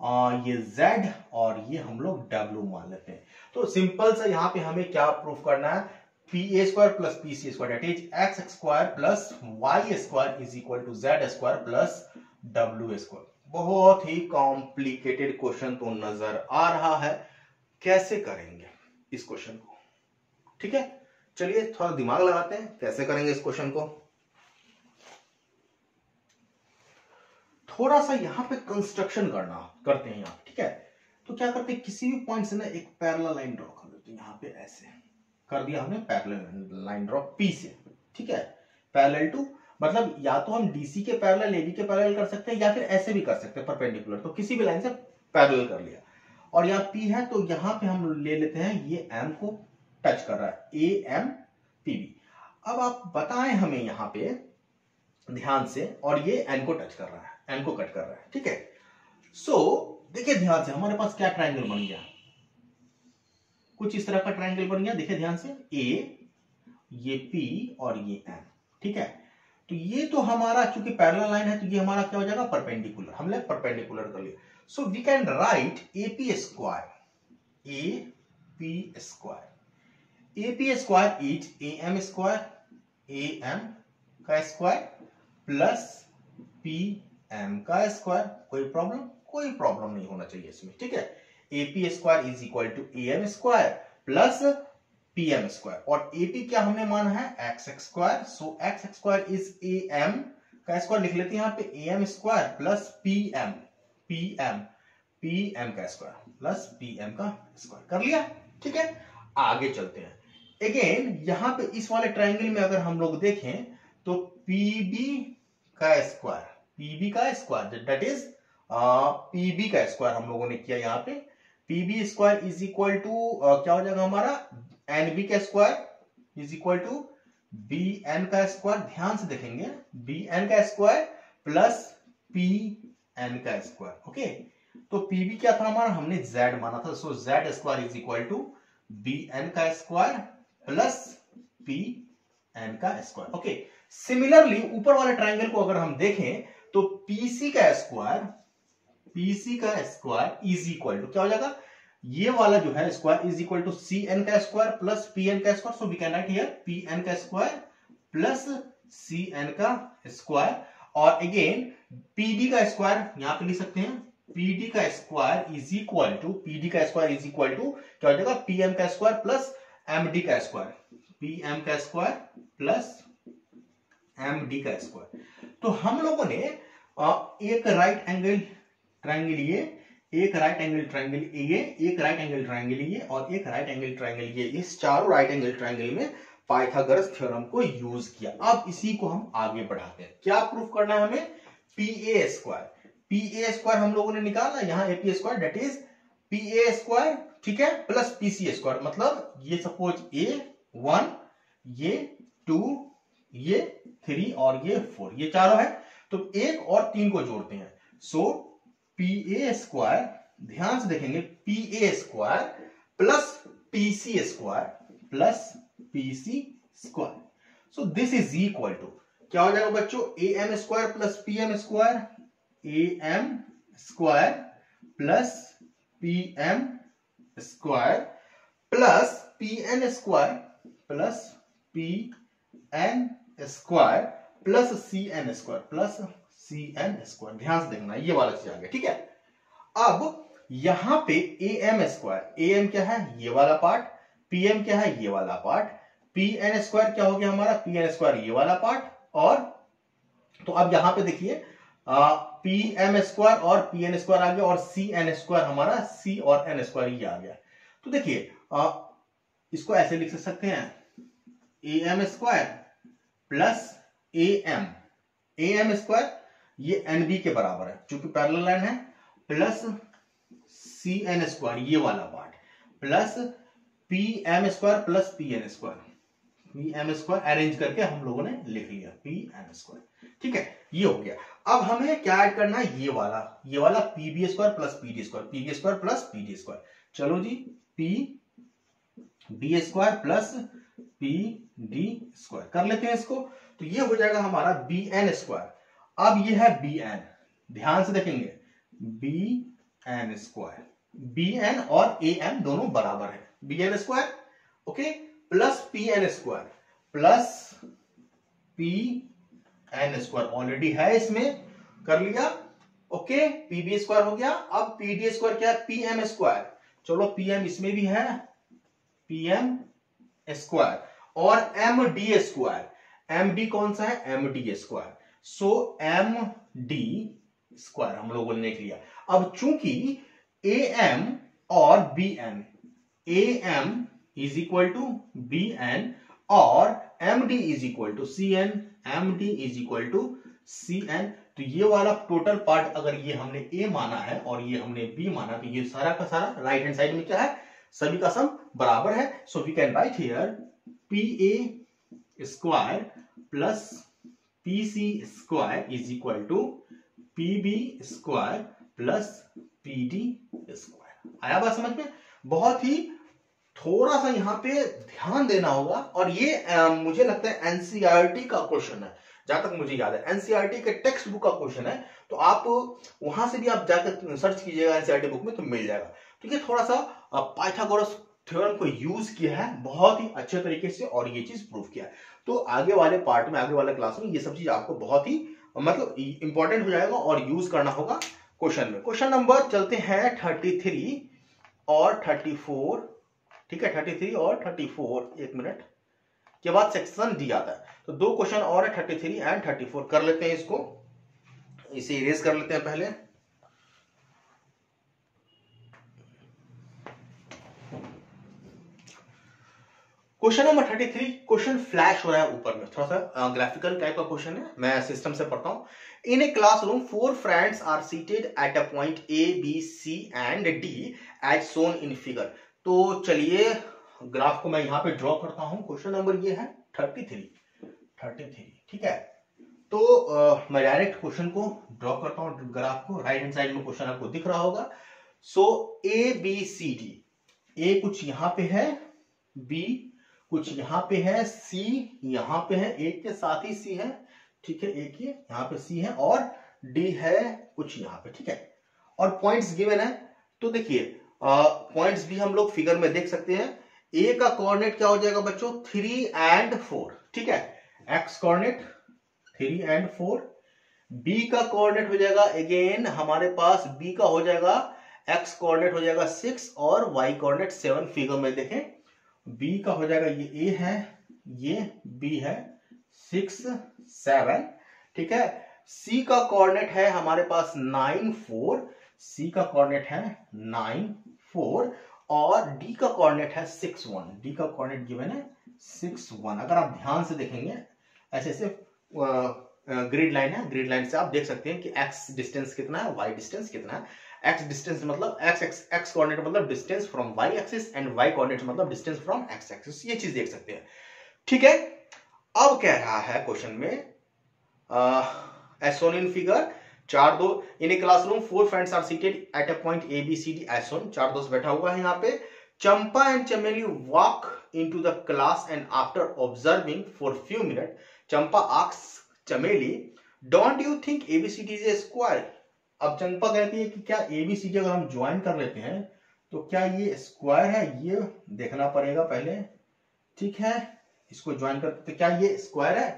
और ये z और ये हम लोग w मान लेते हैं। तो सिंपल सा यहाँ पे हमें क्या प्रूफ करना है? P A square plus P C square that is x square plus y square is equal to z square plus W square बहुत ही कॉम्प्लिकेटेड क्वेश्चन तो नज़र आ रहा है। कैसे करेंगे इस क्वेश्चन को? ठीक है? चलिए, थोड़ा दिमाग लगाते हैं। कैसे करेंगे इस क्वेश्चन को? थोड़ा सा यहाँ पे कंस्ट्रक्शन करना करते हैं यहाँ ठीक है? तो क्या करते हैं? किसी भी पॉइंट से ना एक पैरेलल लाइन ड्रॉ कर देते हैं, यहाँ पे ऐसे। कर दिया हमने पैरेलल लाइन ड्रॉ पी से। ठीक है? पैरेलल टू मतलब या तो हम डीसी के पैरेलल एबी के पैरेलल कर सकते हैं, या फिर ऐसे भी कर सकते हैं परपेंडिकुलर तो किसी भी लाइन से पैरेलल कर लिया। और यहाँ पी है तो यहाँ पे हम ले लेते हैं, ये एम को टच कर रहा है। ए एम पी बी अब आप बताएँ हमें यहाँ पे, ध्यान से, और ये एन को टच कर रहा है एन को कट कर रहा है। ठीक है? सो देखिए ध्यान से, हमारे पास क्या ट्रायंगल बन गया? कुछ इस तरह का ट्राइंगल बन गया देखिए ध्यान से ए ये पी और ये एम ठीक है? तो ये तो हमारा, चूँकि पैरेलल लाइन है तो ये हमारा क्या हो जाएगा? परपेंडिकुलर हमने परपेंडिकुलर कर लिया। So we can write A P square A P square A P square is A M square A M का स्क्वायर प्लस पी एम का स्क्वायर कोई प्रॉब्लम कोई प्रॉब्लम नहीं होना चाहिए इसमें, ठीक है? A P square is equal to A M square plus P M square और ए पी क्या हमने माना है? X square so x square is A M का स्क्वायर लिख लेते हैं यहाँ पे A M square plus P M P M P M का स्क्वायर प्लस पी एम का स्क्वायर कर लिया? ठीक है? आगे चलते हैं. अगेन यहाँ पे इस वाले ट्राइंगल में अगर हम लोग देखें तो पीबी का स्क्वायर पीबी का स्क्वायर दैट इज़ पीबी का स्क्वायर हम लोगों ने किया यहाँ पे. PB square is equal to क्या हो जाएगा हमारा? एन बी का square is equal to B N का स्क्वायर। ध्यान से देखेंगे, बी एन का स्क्वायर प्लस पी एन का स्क्वायर, ओके? तो पीबी क्या था हमारा? हमने जेड माना था। So z square is equal to B N का स्क्वायर प्लस पी एन का स्क्वायर, ओके? सिमिलरली, ऊपर वाले ट्राइंगल को अगर हम देखें तो पीसी का स्क्वायर पीसी का स्क्वायर इज़ इक्वल टू क्या हो जाएगा? ये वाला जो है square is equal to C N का स्क्वायर प्लस पी एन का square so we can write here P N का स्क्वायर प्लस सी एन का स्क्वायर और अगेन पीडी का स्क्वायर यहाँ पे लिख सकते हैं। पीडी का square is equal to PD का स्क्वायर इज़ इक्वल टू क्या हो जाएगा? पीएम का स्क्वायर प्लस एमडी का स्क्वायर पीएम का स्क्वायर प्लस एमडी का स्क्वायर तो हम लोगों ने एक राइट एंगल ट्रायंगल लिए एक राइट एंगल ट्रायंगल ये, एक राइट एंगल ट्रायंगल ये और एक राइट एंगल ट्रायंगल ये। इस चारों राइट एंगल ट्रायंगल में पाइथागोरस थ्योरम को यूज़ किया। अब इसी को हम आगे बढ़ाते हैं। क्या प्रूफ करना है हमें? P A square P A square हम लोगों ने निकाला। यहाँ AP square that is P A square ठीक है? प्लस पीसी स्क्वायर मतलब ये सपोज़ ए वन ये टू ये थ्री और ये फोर ये चारों है। तो एक और तीन को जोड़ते हैं। सो पी ए स्क्वायर ध्यान से देखेंगे P A square plus PC square plus PC square so this is equal to क्या हो जाएगा बच्चों? A M square plus P M square A M square plus P M square plus P N square plus P N square plus C N square plus C N square ध्यान से देखना, ये वाला चीज़ आ गया, ठीक है? अब यहाँ पे A M square A M क्या है? ये वाला पार्ट पी एम क्या है? ये वाला पार्ट पी एन स्क्वायर क्या हो गया हमारा? पी एन स्क्वायर ये वाला पार्ट और तो अब यहाँ पे देखिए पी एम स्क्वायर और पी एन स्क्वायर आ गया, और सी एन स्क्वायर हमारा सी और एन स्क्वायर ये आ गया। तो देखिए इसको ऐसे लिख सकते हैं A M square plus A M A M square ये एन बी के बराबर है, चूँकि पैरल लाइन है प्लस सी एन स्क्वायर ये वाला part plus P M square plus P N square P M square arrange करके हम लोगों ने लिख लिया पी एम स्क्वायर ठीक है, ये हो गया। अब हमें क्या ऐड करना है? ये वाला ये वाला P B square plus P D square P B square plus P D square चलो जी P B square plus P D square कर लेते हैं इसको। तो ये हो जाएगा हमारा बी एन स्क्वायर अब ये है बी एन ध्यान से देखेंगे. B N square B N और ए एन दोनों बराबर है. B N square okay plus P N square plus P N square already है इसमें. कर लिया ओके पी बी स्क्वायर हो गया. अब पी डी स्क्वायर क्या है? पी एम स्क्वायर चलो पी एम इसमें भी है. पी एम स्क्वायर और M D square M D कौन सा है? M D square so M D square हम लोगों ने लिया। अब चूँकि ए एम और B N A M is equal to B N और M D is equal to C N M D is equal to C N तो ये वाला टोटल पार्ट अगर ये हमने ए माना है और ये हमने बी माना तो ये सारा का सारा राइट हैंड साइड में क्या है? सभी का सम बराबर है। So we can write here P A square plus is equal to P B square plus P D square आया बात समझ में? बहुत ही थोड़ा सा यहाँ पे ध्यान देना होगा और ये आ, मुझे लगता है एनसीआरटी का क्वेश्चन है। जहाँ तक मुझे याद है एनसीआरटी के टेक्स्ट बुक का क्वेश्चन है तो आप वहाँ से भी आप जाकर सर्च कीजिएगा एनसीआरटी बुक में तो मिल जाएगा। तो ये थोड़ा सा पाइथागोरस थ्योरम को यूज़ किया है, बहुत ही अच्छे तरीके से और ये चीज़ प्रूव किया है। तो आगे वाले पार्ट में, आगे वाले क्लास में ये सब चीज़ आपको बहुत ही मतलब इंपॉर्टेंट हो जाएगा और यूज़ करना होगा क्वेश्चन में। क्वेश्चन नंबर चलते हैं थर्टी थ्री और थर्टी फोर ठीक है थर्टी थ्री और थर्टी फोर एक मिनट के बाद सेक्शन डी आता है। तो दो क्वेश्चन और है thirty three and thirty four कर लेते हैं इसको। इसे इरेज कर लेते हैं पहले। Question number thirty three question flash हो रहा है ऊपर में थोड़ा सा ग्राफिकल टाइप का क्वेश्चन है मैं सिस्टम से पढ़ता हूँ। In a classroom four friends are seated at a point A B C and D as shown in figure तो चलिए ग्राफ को मैं यहाँ पे ड्रॉ करता हूँ। क्वेश्चन नंबर ये है थर्टी थ्री थर्टी थ्री ठीक है? तो आ, मैं डायरेक्ट क्वेश्चन को ड्रॉ करता हूँ ग्राफ को राइट हैंड साइड में क्वेश्चन आपको दिख रहा होगा। So A B C D A कुछ यहाँ पे है बी कुछ यहाँ पे है सी यहाँ पे है एक के साथ ही सी है, ठीक है एक ही यहाँ पे सी है और डी है कुछ यहाँ पे, ठीक है। और पॉइंट्स गिवन है तो देखिए पॉइंट्स भी हम लोग फिगर में देख सकते हैं। ए का कोऑर्डिनेट क्या हो जाएगा बच्चों? थ्री एंड फोर ठीक है? X coordinate three and four B का कोऑर्डिनेट हो जाएगा अगेन हमारे पास बी का हो जाएगा एक्स कोऑर्डिनेट हो जाएगा सिक्स और वाई कोऑर्डिनेट सेवन फिगर में देखें। बी का हो जाएगा ये ए है, ये बी है सिक्स सेवन ठीक है? सी का कोऑर्डिनेट है हमारे पास नाइन फोर सी का कोऑर्डिनेट है नाइन फोर और डी का कोऑर्डिनेट है सिक्स वन डी का कोऑर्डिनेट गिवन है सिक्स वन अगर आप ध्यान से देखेंगे, ऐसे ऐसे ग्रिड लाइन है ग्रिड लाइन से आप देख सकते हैं कि एक्स डिस्टेंस कितना है वाई डिस्टेंस कितना है। एक्स डिस्टेंस मतलब एक्स एक्स एक्स कोऑर्डिनेट मतलब distance from y axis and y coordinate मतलब डिस्टेंस फ्रॉम एक्स एक्सिस ये चीज़ देख सकते हैं। ठीक है? अब कह रहा है क्वेश्चन में एसोन इन फिगर चार दो in a classroom four friends are seated at a point A B C D as shown चार दोस्त बैठा हुआ है यहाँ पे। Champa and Chameli walk into the class and after observing for few minute Champa, asks, Chameli don't you think A B C D is a square अब चंपा कहती है कि क्या एबीसीडी अगर हम ज्वाइन कर लेते हैं तो क्या ये स्क्वायर है? ये देखना पड़ेगा पहले। ठीक है? इसको ज्वाइन करते तो क्या ये स्क्वायर है?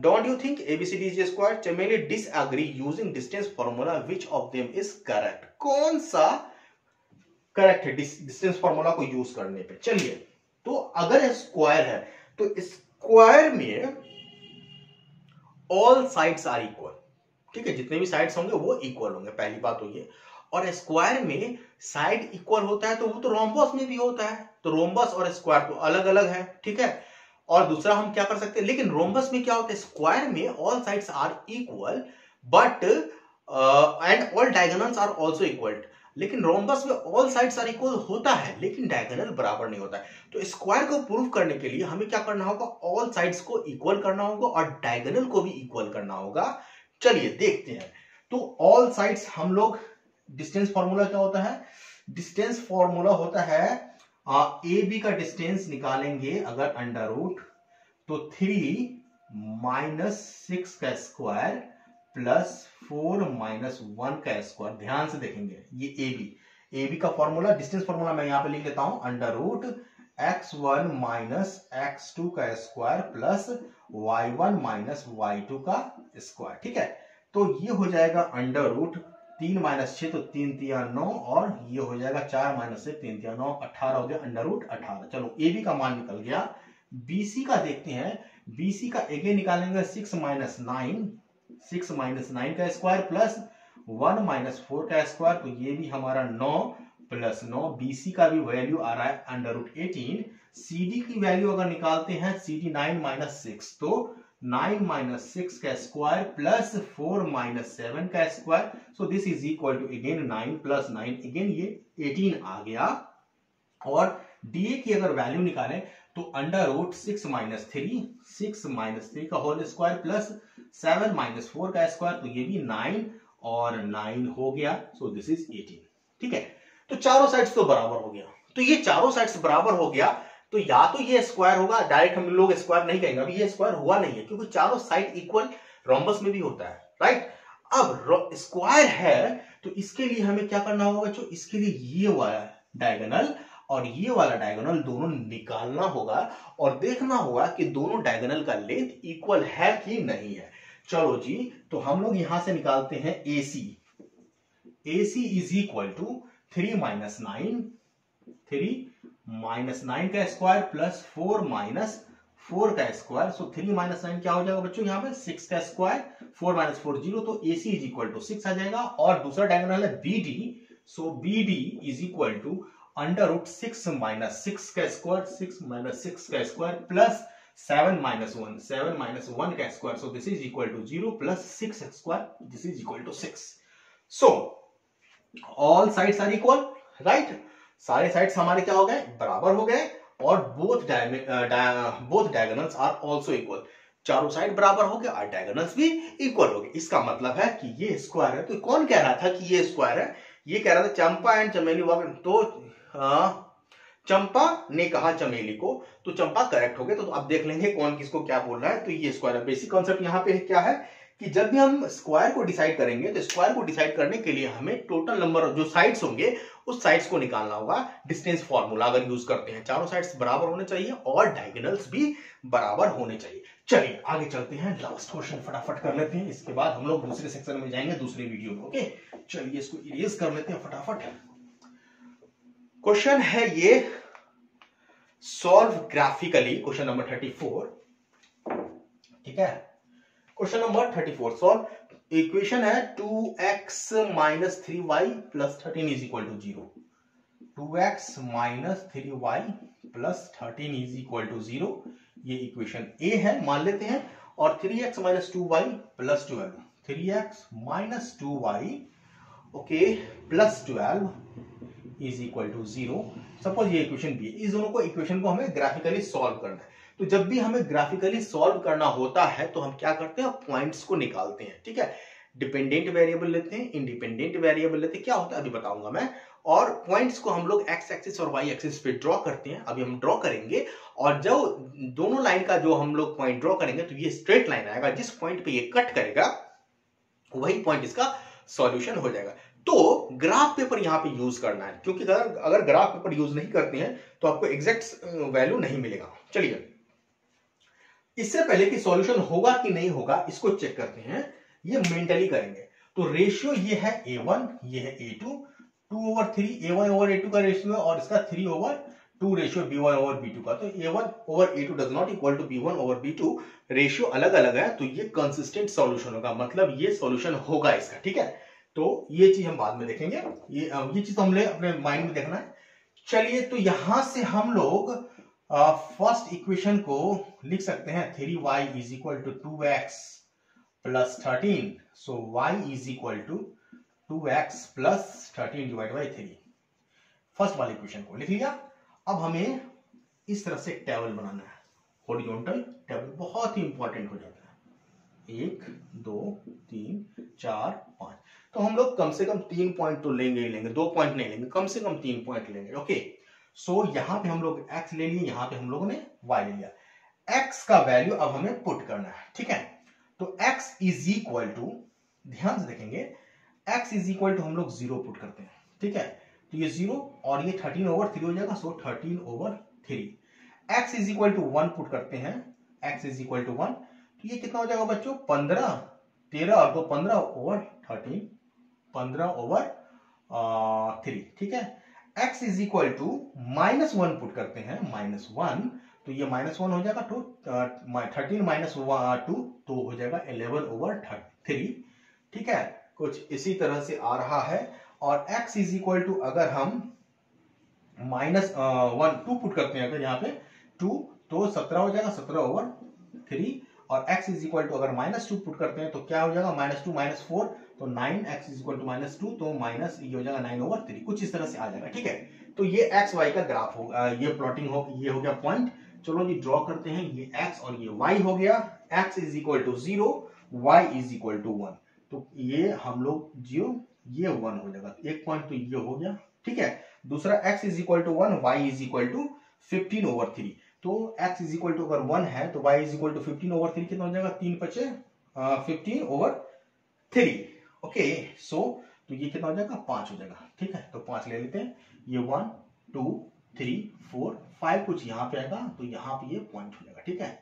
Don't you think A B C D is square Chameli disagree using distance formula which of them is correct कौन सा करेक्ट है डिस्टेंस फॉर्मूला को यूज़ करने पे? चलिए तो अगर स्क्वायर है तो स्क्वायर में ऑल साइड्स आर इक्वल ठीक है, जितने भी साइड्स होंगे वो इक्वल होंगे, पहली बात तो ये। और स्क्वायर में साइड इक्वल होता है तो वो तो रोम्बस में भी होता है तो रोम्बस और स्क्वायर तो अलग अलग है, ठीक है? और दूसरा हम क्या कर सकते हैं, लेकिन रोम्बस में क्या होता है स्क्वायर में all sides are equal but and all diagonals are also equal लेकिन रोम्बस में ऑल साइड्स आर इक्वल होता है, लेकिन डायगोनल बराबर नहीं होता है। तो स्क्वायर को प्रूव करने के लिए हमें क्या करना होगा ऑल साइड्स को इक्वल करना होगा और डायगोनल को भी इक्वल करना होगा। चलिए देखते हैं। तो ऑल साइड्स हम लोग डिस्टेंस फॉर्मूला क्या होता है? डिस्टेंस फॉर्मूला होता है ए बी का डिस्टेंस निकालेंगे अगर अंडर रूट तो थ्री माइनस सिक्स का square plus four minus one का स्क्वायर ध्यान से देखेंगे, ये ए बी ए बी का फॉर्मूला डिस्टेंस फॉर्मूला मैं यहाँ पे लिख लेता हूँ under root x one minus x two का square plus y one minus y two का स्क्वायर ठीक है? तो ये हो जाएगा अंडर रूट तीन माइनस छह तो तीन तिया नौ और ये हो जाएगा चार माइनस से तीन तिया नौ, अठारह हो गया अंडर रूट अठारह। चलो ए बी का मान निकल गया। बीसी का देखते हैं। बीसी का एगे निकालेंगे six minus nine six minus nine का square plus one minus four का स्क्वायर तो ये भी हमारा नौ प्लस नौ। बीसी का भी वैल्यू आ रहा है under root eighteen C D की वैल्यू अगर निकालते हैं C D nine minus six तो नाइन माइनस सिक्स का square plus four minus seven का square so this is equal to again nine plus nine again ये एटीन आ गया। और डीए की अगर वैल्यू निकालें तो under root six minus three six minus three का whole square plus seven minus four का स्क्वायर तो ये भी नाइन और नाइन हो गया सो दिस इज़ एटीन ठीक है? तो चारों साइड्स तो बराबर हो गया। तो ये चारों साइड्स बराबर हो गया तो या तो ये स्क्वायर होगा डायरेक्ट हम लोग स्क्वायर नहीं कहेंगे। अभी ये स्क्वायर हुआ नहीं है, क्योंकि चारों साइड इक्वल रोम्बस में भी होता है राइट अब स्क्वायर है तो इसके लिए हमें क्या करना होगा बच्चों? इसके लिए ये वाला डायगोनल और ये वाला डायगोनल दोनों निकालना होगा और देखना होगा कि दोनों डायगोनल का लेंथ इक्वल है कि नहीं है। चलो जी तो हम लोग यहाँ से निकालते हैं A C A C is equal to three minus nine three minus nine का square plus four minus four का square so three minus nine क्या हो जाएगा बच्चों यहाँ पे? सिक्स का square four minus four zero तो A C is equal to six आ जाएगा। और दूसरा डायगोनल है B D so B D is equal to under root six minus six का स्क्वायर सिक्स माइनस सिक्स का square plus seven minus one seven minus one का square so this is equal to zero plus six square this is equal to six so all sides are equal right सारे sides हमारे क्या हो गए? बराबर हो गए और both both diagonals are also equal चारों साइड बराबर हो गए और डायगोनल्स भी इक्वल हो गए। इसका मतलब है कि ये स्क्वायर है। तो कौन कह रहा था कि ये स्क्वायर है? ये कह रहा था चंपा एंड चमेली तो चंपा ने कहा चमेली को। तो चंपा करेक्ट हो गए। तो अब देख लेंगे कौन किसको क्या बोल रहा है। तो ये स्क्वायर है। बेसिक कॉन्सेप्ट यहाँ पे क्या है? कि जब भी हम स्क्वायर को डिसाइड करेंगे तो स्क्वायर को डिसाइड करने के लिए हमें टोटल नंबर जो साइड्स होंगे, उस साइड्स को निकालना होगा। डिस्टेंस फॉर्मूला अगर यूज़ करते हैं, चारों साइड्स बराबर होने चाहिए और डायगोनल्स भी बराबर होने चाहिए। चलिए, आगे चलते हैं। लास्ट क्वेश्चन फटाफट कर लेते हैं। इसके बाद हम लोग दूसरे सेक्शन में जाएँगे, दूसरे वीडियो में ओके चलिए, इसको इरेज कर लेते हैं फटाफट। क्वेश्चन है ये solve graphically question number thirty four ठीक है? Question number thirty four. Solve equation है two x minus three y plus thirteen is equal to zero two x minus three y plus thirteen is equal to zero ये equation A है, मान लेते हैं। और three x minus two y plus twelve three x minus two y okay plus twelve is equal to zero suppose ये equation B इस दोनों को इक्वेशन को हमें ग्राफिकली सॉल्व करना है। तो जब भी हमें ग्राफिकली सॉल्व करना होता है तो हम क्या करते हैं? पॉइंट्स को निकालते हैं, ठीक है? डिपेंडेंट वेरिएबल लेते हैं इंडिपेंडेंट वेरिएबल लेते हैं। क्या होता है? अभी बताऊँगा मैं। और पॉइंट्स को हम लोग एक्स एक्सिस और वाई एक्सिस पे ड्रॉ करते हैं। अभी हम ड्रॉ करेंगे और जब दोनों लाइन का जो हम लोग पॉइंट ड्रॉ करेंगे तो ये स्ट्रेट लाइन आएगा। जिस पॉइंट पे ये कट करेगा, वही पॉइंट इसका सॉल्यूशन हो जाएगा। तो ग्राफ पेपर यहाँ पे यूज़ करना है। क्योंकि अगर अगर ग्राफ पेपर यूज़ नहीं करते हैं तो आपको एग्जैक्ट वैल्यू नहीं मिलेगा। चलिए। इससे पहले कि सॉल्यूशन होगा कि नहीं होगा, इसको चेक करते हैं, ये मेंटली करेंगे। तो रेशियो ये है ए वन ये है a two two over three a one over a two का रेशियो है और इसका three over two ratio b one over b two का। तो a one over a two does not equal to b one over b two ratio अलग अलग है तो ये कंसिस्टेंट सॉल्यूशन होगा। मतलब ये सॉल्यूशन होगा इसका, ठीक है? तो ये चीज़ हम बाद में देखेंगे। ये ये चीज़ हमने अपने माइंड में देखना है। चलिए तो यहाँ से हम लोग फ़र्स्ट इक्वेशन को लिख सकते हैं. Three y is equal to two x plus thirteen so y is equal to two x plus thirteen divide by three first वाले इक्वेशन को लिख लिया. अब हमें इस तरह से टेबल बनाना है. हॉरिजॉन्टल टेबल बहुत ही इंपॉर्टेंट हो जाता है. एक, दो, तीन, चार, पाँच. तो हम लोग कम से कम तीन पॉइंट तो लेंगे ही लेंगे. दो पॉइंट नहीं लेंगे. कम से कम तीन पॉइंट लेंगे. ओके सो so, यहाँ पे हम लोग x ले लिए यहाँ पे हम लोगों ने y ले लिया। X का वैल्यू अब हमें पुट करना है ठीक है? तो x इज़ इक्वल टू ध्यान से देखेंगे x इज़ इक्वल टू हम लोग ज़ीरो पुट करते हैं ठीक है? तो ये ज़ीरो और ये थर्टीन ओवर थ्री हो जाएगा so thirteen over three x is equal to one put करते हैं x is equal to one तो ये कितना हो जाएगा बच्चों? पंद्रह तेरह और दो पंद्रह ओवर थर्टीन पंद्रह ओवर थ्री ठीक है? X is equal to minus one put करते हैं माइनस वन तो ये माइनस वन हो जाएगा टू थर्टीन माइनस टू तो हो जाएगा इलेवन ओवर थ्री ठीक है? कुछ इसी तरह से आ रहा है, और x इज़ इक्वल टू अगर हम माइनस वन टू पुट करते हैं, अगर यहाँ पे टू तो सत्रह हो जाएगा, सत्रह ओवर थ्री और x इज़ इक्वल टू अगर माइनस टू पुट करते हैं तो क्या हो जाएगा माइनस टू माइनस फोर तो nine x is equal to minus two तो माइनस ये हो जाएगा नाइन ओवर थ्री। कुछ इस तरह से आ जाएगा, ठीक है? तो ये एक्स, वाई का ग्राफ होगा ये प्लॉटिंग हो, ये हो गया पॉइंट चलो जी ड्रॉ करते हैं, ये एक्स और ये वाई हो गया। X is equal to zero, y is equal to one. तो ये हम लोग ज़ीरो, ये वन हो जाएगा। एक पॉइंट तो ये हो गया, ठीक है? दूसरा x is equal to one, y is equal to fifteen over three. तो x इज़ इक्वल टू अगर वन है तो y is equal to fifteen over three कितना हो जाएगा? तीन पचे fifteen over three. Okay so तो ये कितना हो जाएगा? पाँच हो जाएगा। ठीक है? तो पाँच ले लेते हैं। ये one two three four five कुछ यहाँ पे आएगा तो यहाँ पे ये पॉइंट हो जाएगा। ठीक है?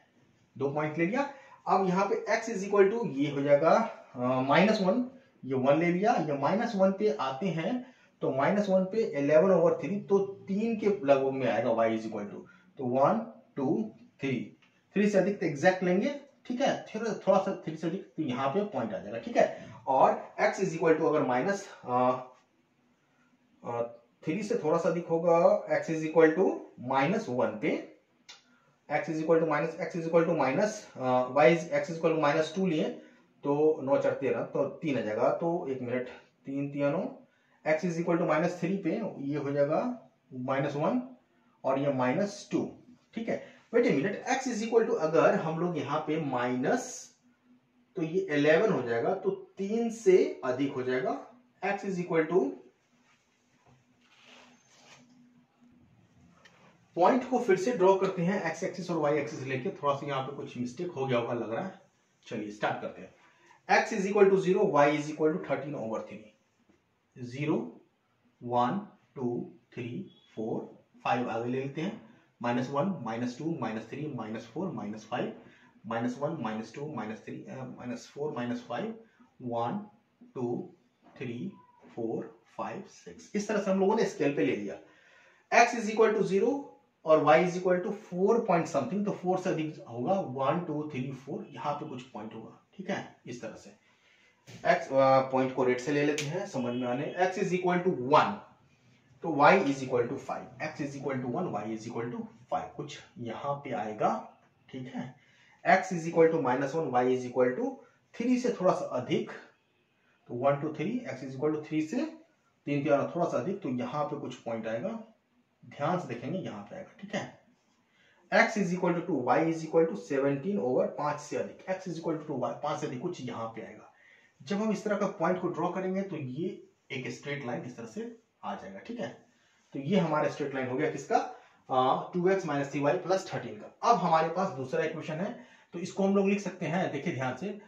दो पॉइंट ले लिया। अब यहाँ पे x इज़ इक्वल टू ये हो जाएगा माइनस वन ये वन ले लिया। ये माइनस वन पे आते हैं तो माइनस वन पे इलेवन ओवर थ्री तो तीन के लगभग में आएगा y इज़ इक्वल टू तो वन टू थ्री थ्री से अधिक तो एग्जैक्ट लेंगे। ठीक है? थोड़ा सा थ्री से अधिक तो यहाँ पे पॉइंट आ जाएगा। ठीक है? और x इज़ इक्वल टू अगर माइनस थ्री से थोड़ा सा अधिक होगा, x is equal to minus one पे। x is equal to minus x is equal to minus y x is equal to minus two लिए तो नौ चार तेरह तो तीन आ जाएगा। तो एक मिनट, तीन तीनों x is equal to minus three पे, ये हो जाएगा माइनस वन और ये माइनस टू ठीक है? Wait a minute x is equal to अगर हम लोग यहाँ पे माइनस तो ये 11 हो जाएगा तो तीन से अधिक हो जाएगा, x is equal to point को फिर से ड्रॉ करते हैं एक्स एक्सिस और वाई एक्सिस लेके। थोड़ा सा यहाँ पे कुछ मिस्टेक हो गया होगा लग रहा है। चलिए स्टार्ट करते हैं। x is equal to zero y is equal to thirteen over three zero one two three four five आगे ले लेते हैं। Minus one minus two minus three minus four minus five minus one minus two minus three minus four minus five one two three four five six इस तरह से हम लोगों ने स्केल पे ले लिया। X is equal to zero और y is equal to four point something तो फोर से अधिक होगा वन टू थ्री फोर यहाँ पे कुछ पॉइंट होगा, ठीक है? इस तरह से। X पॉइंट को रेट से ले लेते हैं, समझ में आने। X is equal to one तो y is equal to five x is equal to one y is equal to five कुछ यहाँ पे आएगा, ठीक है? X is equal to minus one y is equal to three से थोड़ा सा अधिक तो one two three x is equal to three से तीन तीन थोड़ा सा अधिक तो यहाँ पे कुछ पॉइंट आएगा। ध्यान से देखेंगे, यहाँ पे आएगा, ठीक है? X is equal to two y is equal to seventeen over पाँच से अधिक। X is equal to two y पाँच से अधिक कुछ यहाँ पे आएगा। जब हम इस तरह का पॉइंट को ड्रॉ करेंगे तो ये एक स्ट्रेट लाइन इस तरह से आ जाएगा, ठीक है? तो ये हमारा स्ट्रेट लाइन हो गया किसका? Two x minus three y plus thirteen का। अब हमारे पास दूसरा इक्वेशन है तो इसको हम लोग लिख सकते हैं, देखिए ध्यान से,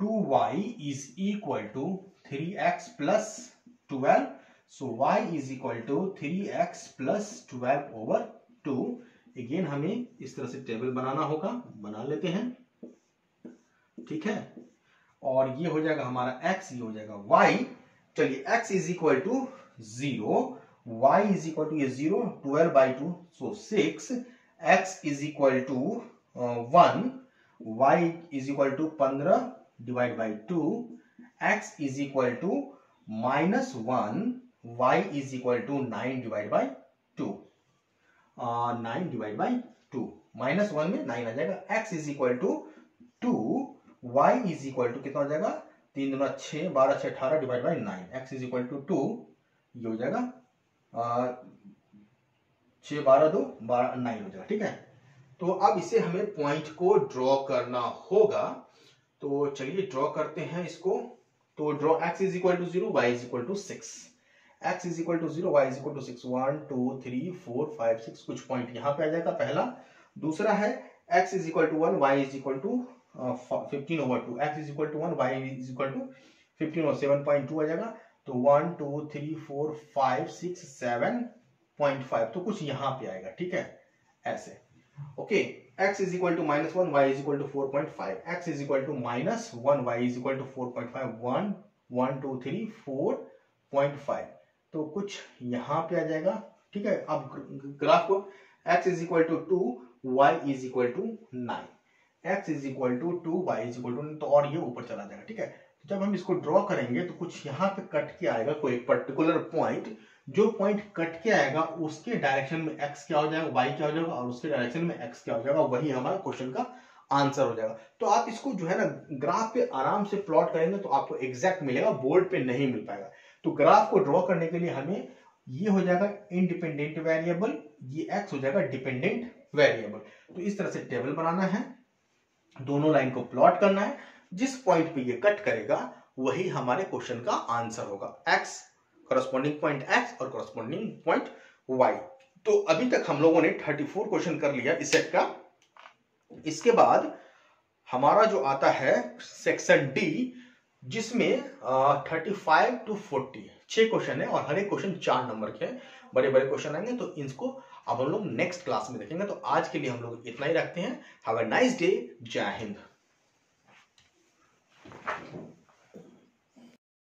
two y is equal to three x plus twelve, so y is equal to three x plus twelve over two. Again हमें इस तरह से टेबल बनाना होगा, बना लेते हैं। ठीक है? और ये हो जाएगा हमारा x, ये हो जाएगा y चलिए, x is equal to zero y is equal to ये zero twelve by two so six x is equal to one y is equal to पंद्रह divide by two x is equal to minus one y is equal to nine divide by two nine divide by two minus one में nine आ जाएगा. X is equal to two Y is equal to कितना हो जाएगा? तीन दुना छह, बारह छह, अठारह divide by nine X is equal to two ये हो जाएगा. छह बारह दो, बारह नाइन हो जाएगा. ठीक है? तो अब इसे हमें पॉइंट को ड्रॉ करना होगा। तो चलिए ड्रॉ करते हैं इसको। तो draw X is equal to zero Y is equal to six X is equal to zero Y is equal to six one two three four five six कुछ पॉइंट यहाँ पे आ जाएगा पहला। दूसरा है X is equal to one Y is equal to fifteen over two X is equal to one Y is equal to fifteen over seven point two आ जाएगा। तो one two three four five six seven point five तो कुछ यहाँ पे आएगा, ठीक है? ऐसे। Okay x is equal to minus 1 y is equal to 4.5 x is equal to minus 1 y is equal to 4.5 1 1 2 3 4.5 तो कुछ यहाँ पे आ जाएगा ठीक है अब ग्राफ को x is equal to 2 y is equal to 9 x is equal to 2 y is equal to तो और ये ऊपर चला जाएगा ठीक है जब हम इसको ड्रॉ करेंगे तो कुछ यहाँ पे कट के आएगा कोई पर्टिकुलर पॉइंट जो पॉइंट कट के आएगा उसके डायरेक्शन में एक्स क्या हो जाएगा वाई क्या हो जाएगा, और उसके डायरेक्शन में एक्स क्या हो जाएगा, वही हमारा क्वेश्चन का आंसर हो जाएगा। तो आप इसको जो है ना ग्राफ पे आराम से प्लॉट करेंगे तो आपको एग्जैक्ट मिलेगा बोर्ड पे नहीं मिल पाएगा। तो ग्राफ को ड्रॉ करने के लिए हमें ये हो जाएगा इनडिपेंडेंट वेरिएबल ये एक्स हो जाएगा डिपेंडेंट वेरिएबल तो इस तरह से टेबल बनाना है, दोनों लाइन को प्लॉट करना है, जिस पॉइंट पे ये कट करेगा, वही हमारे क्वेश्चन का आंसर होगा। एक्स करस्पॉन्डिंग पॉइंट एक्स और करस्पॉन्डिंग पॉइंट वाई तो अभी तक हम लोगों ने 34 क्वेश्चन कर लिया इस सेट का। इसके बाद हमारा जो आता है सेक्शन डी जिसमें थर्टी फाइव टू फोर्टी छह क्वेश्चन है और हर एक क्वेश्चन चार नंबर के हैं। बड़े बड़े क्वेश्चन आएँगे तो इनको अब हम लोग नेक्स्ट क्लास में देखेंगे। तो आज के लिए हम लोग इतना ही रखते हैं। हैव अ नाइस डे जय हिंद।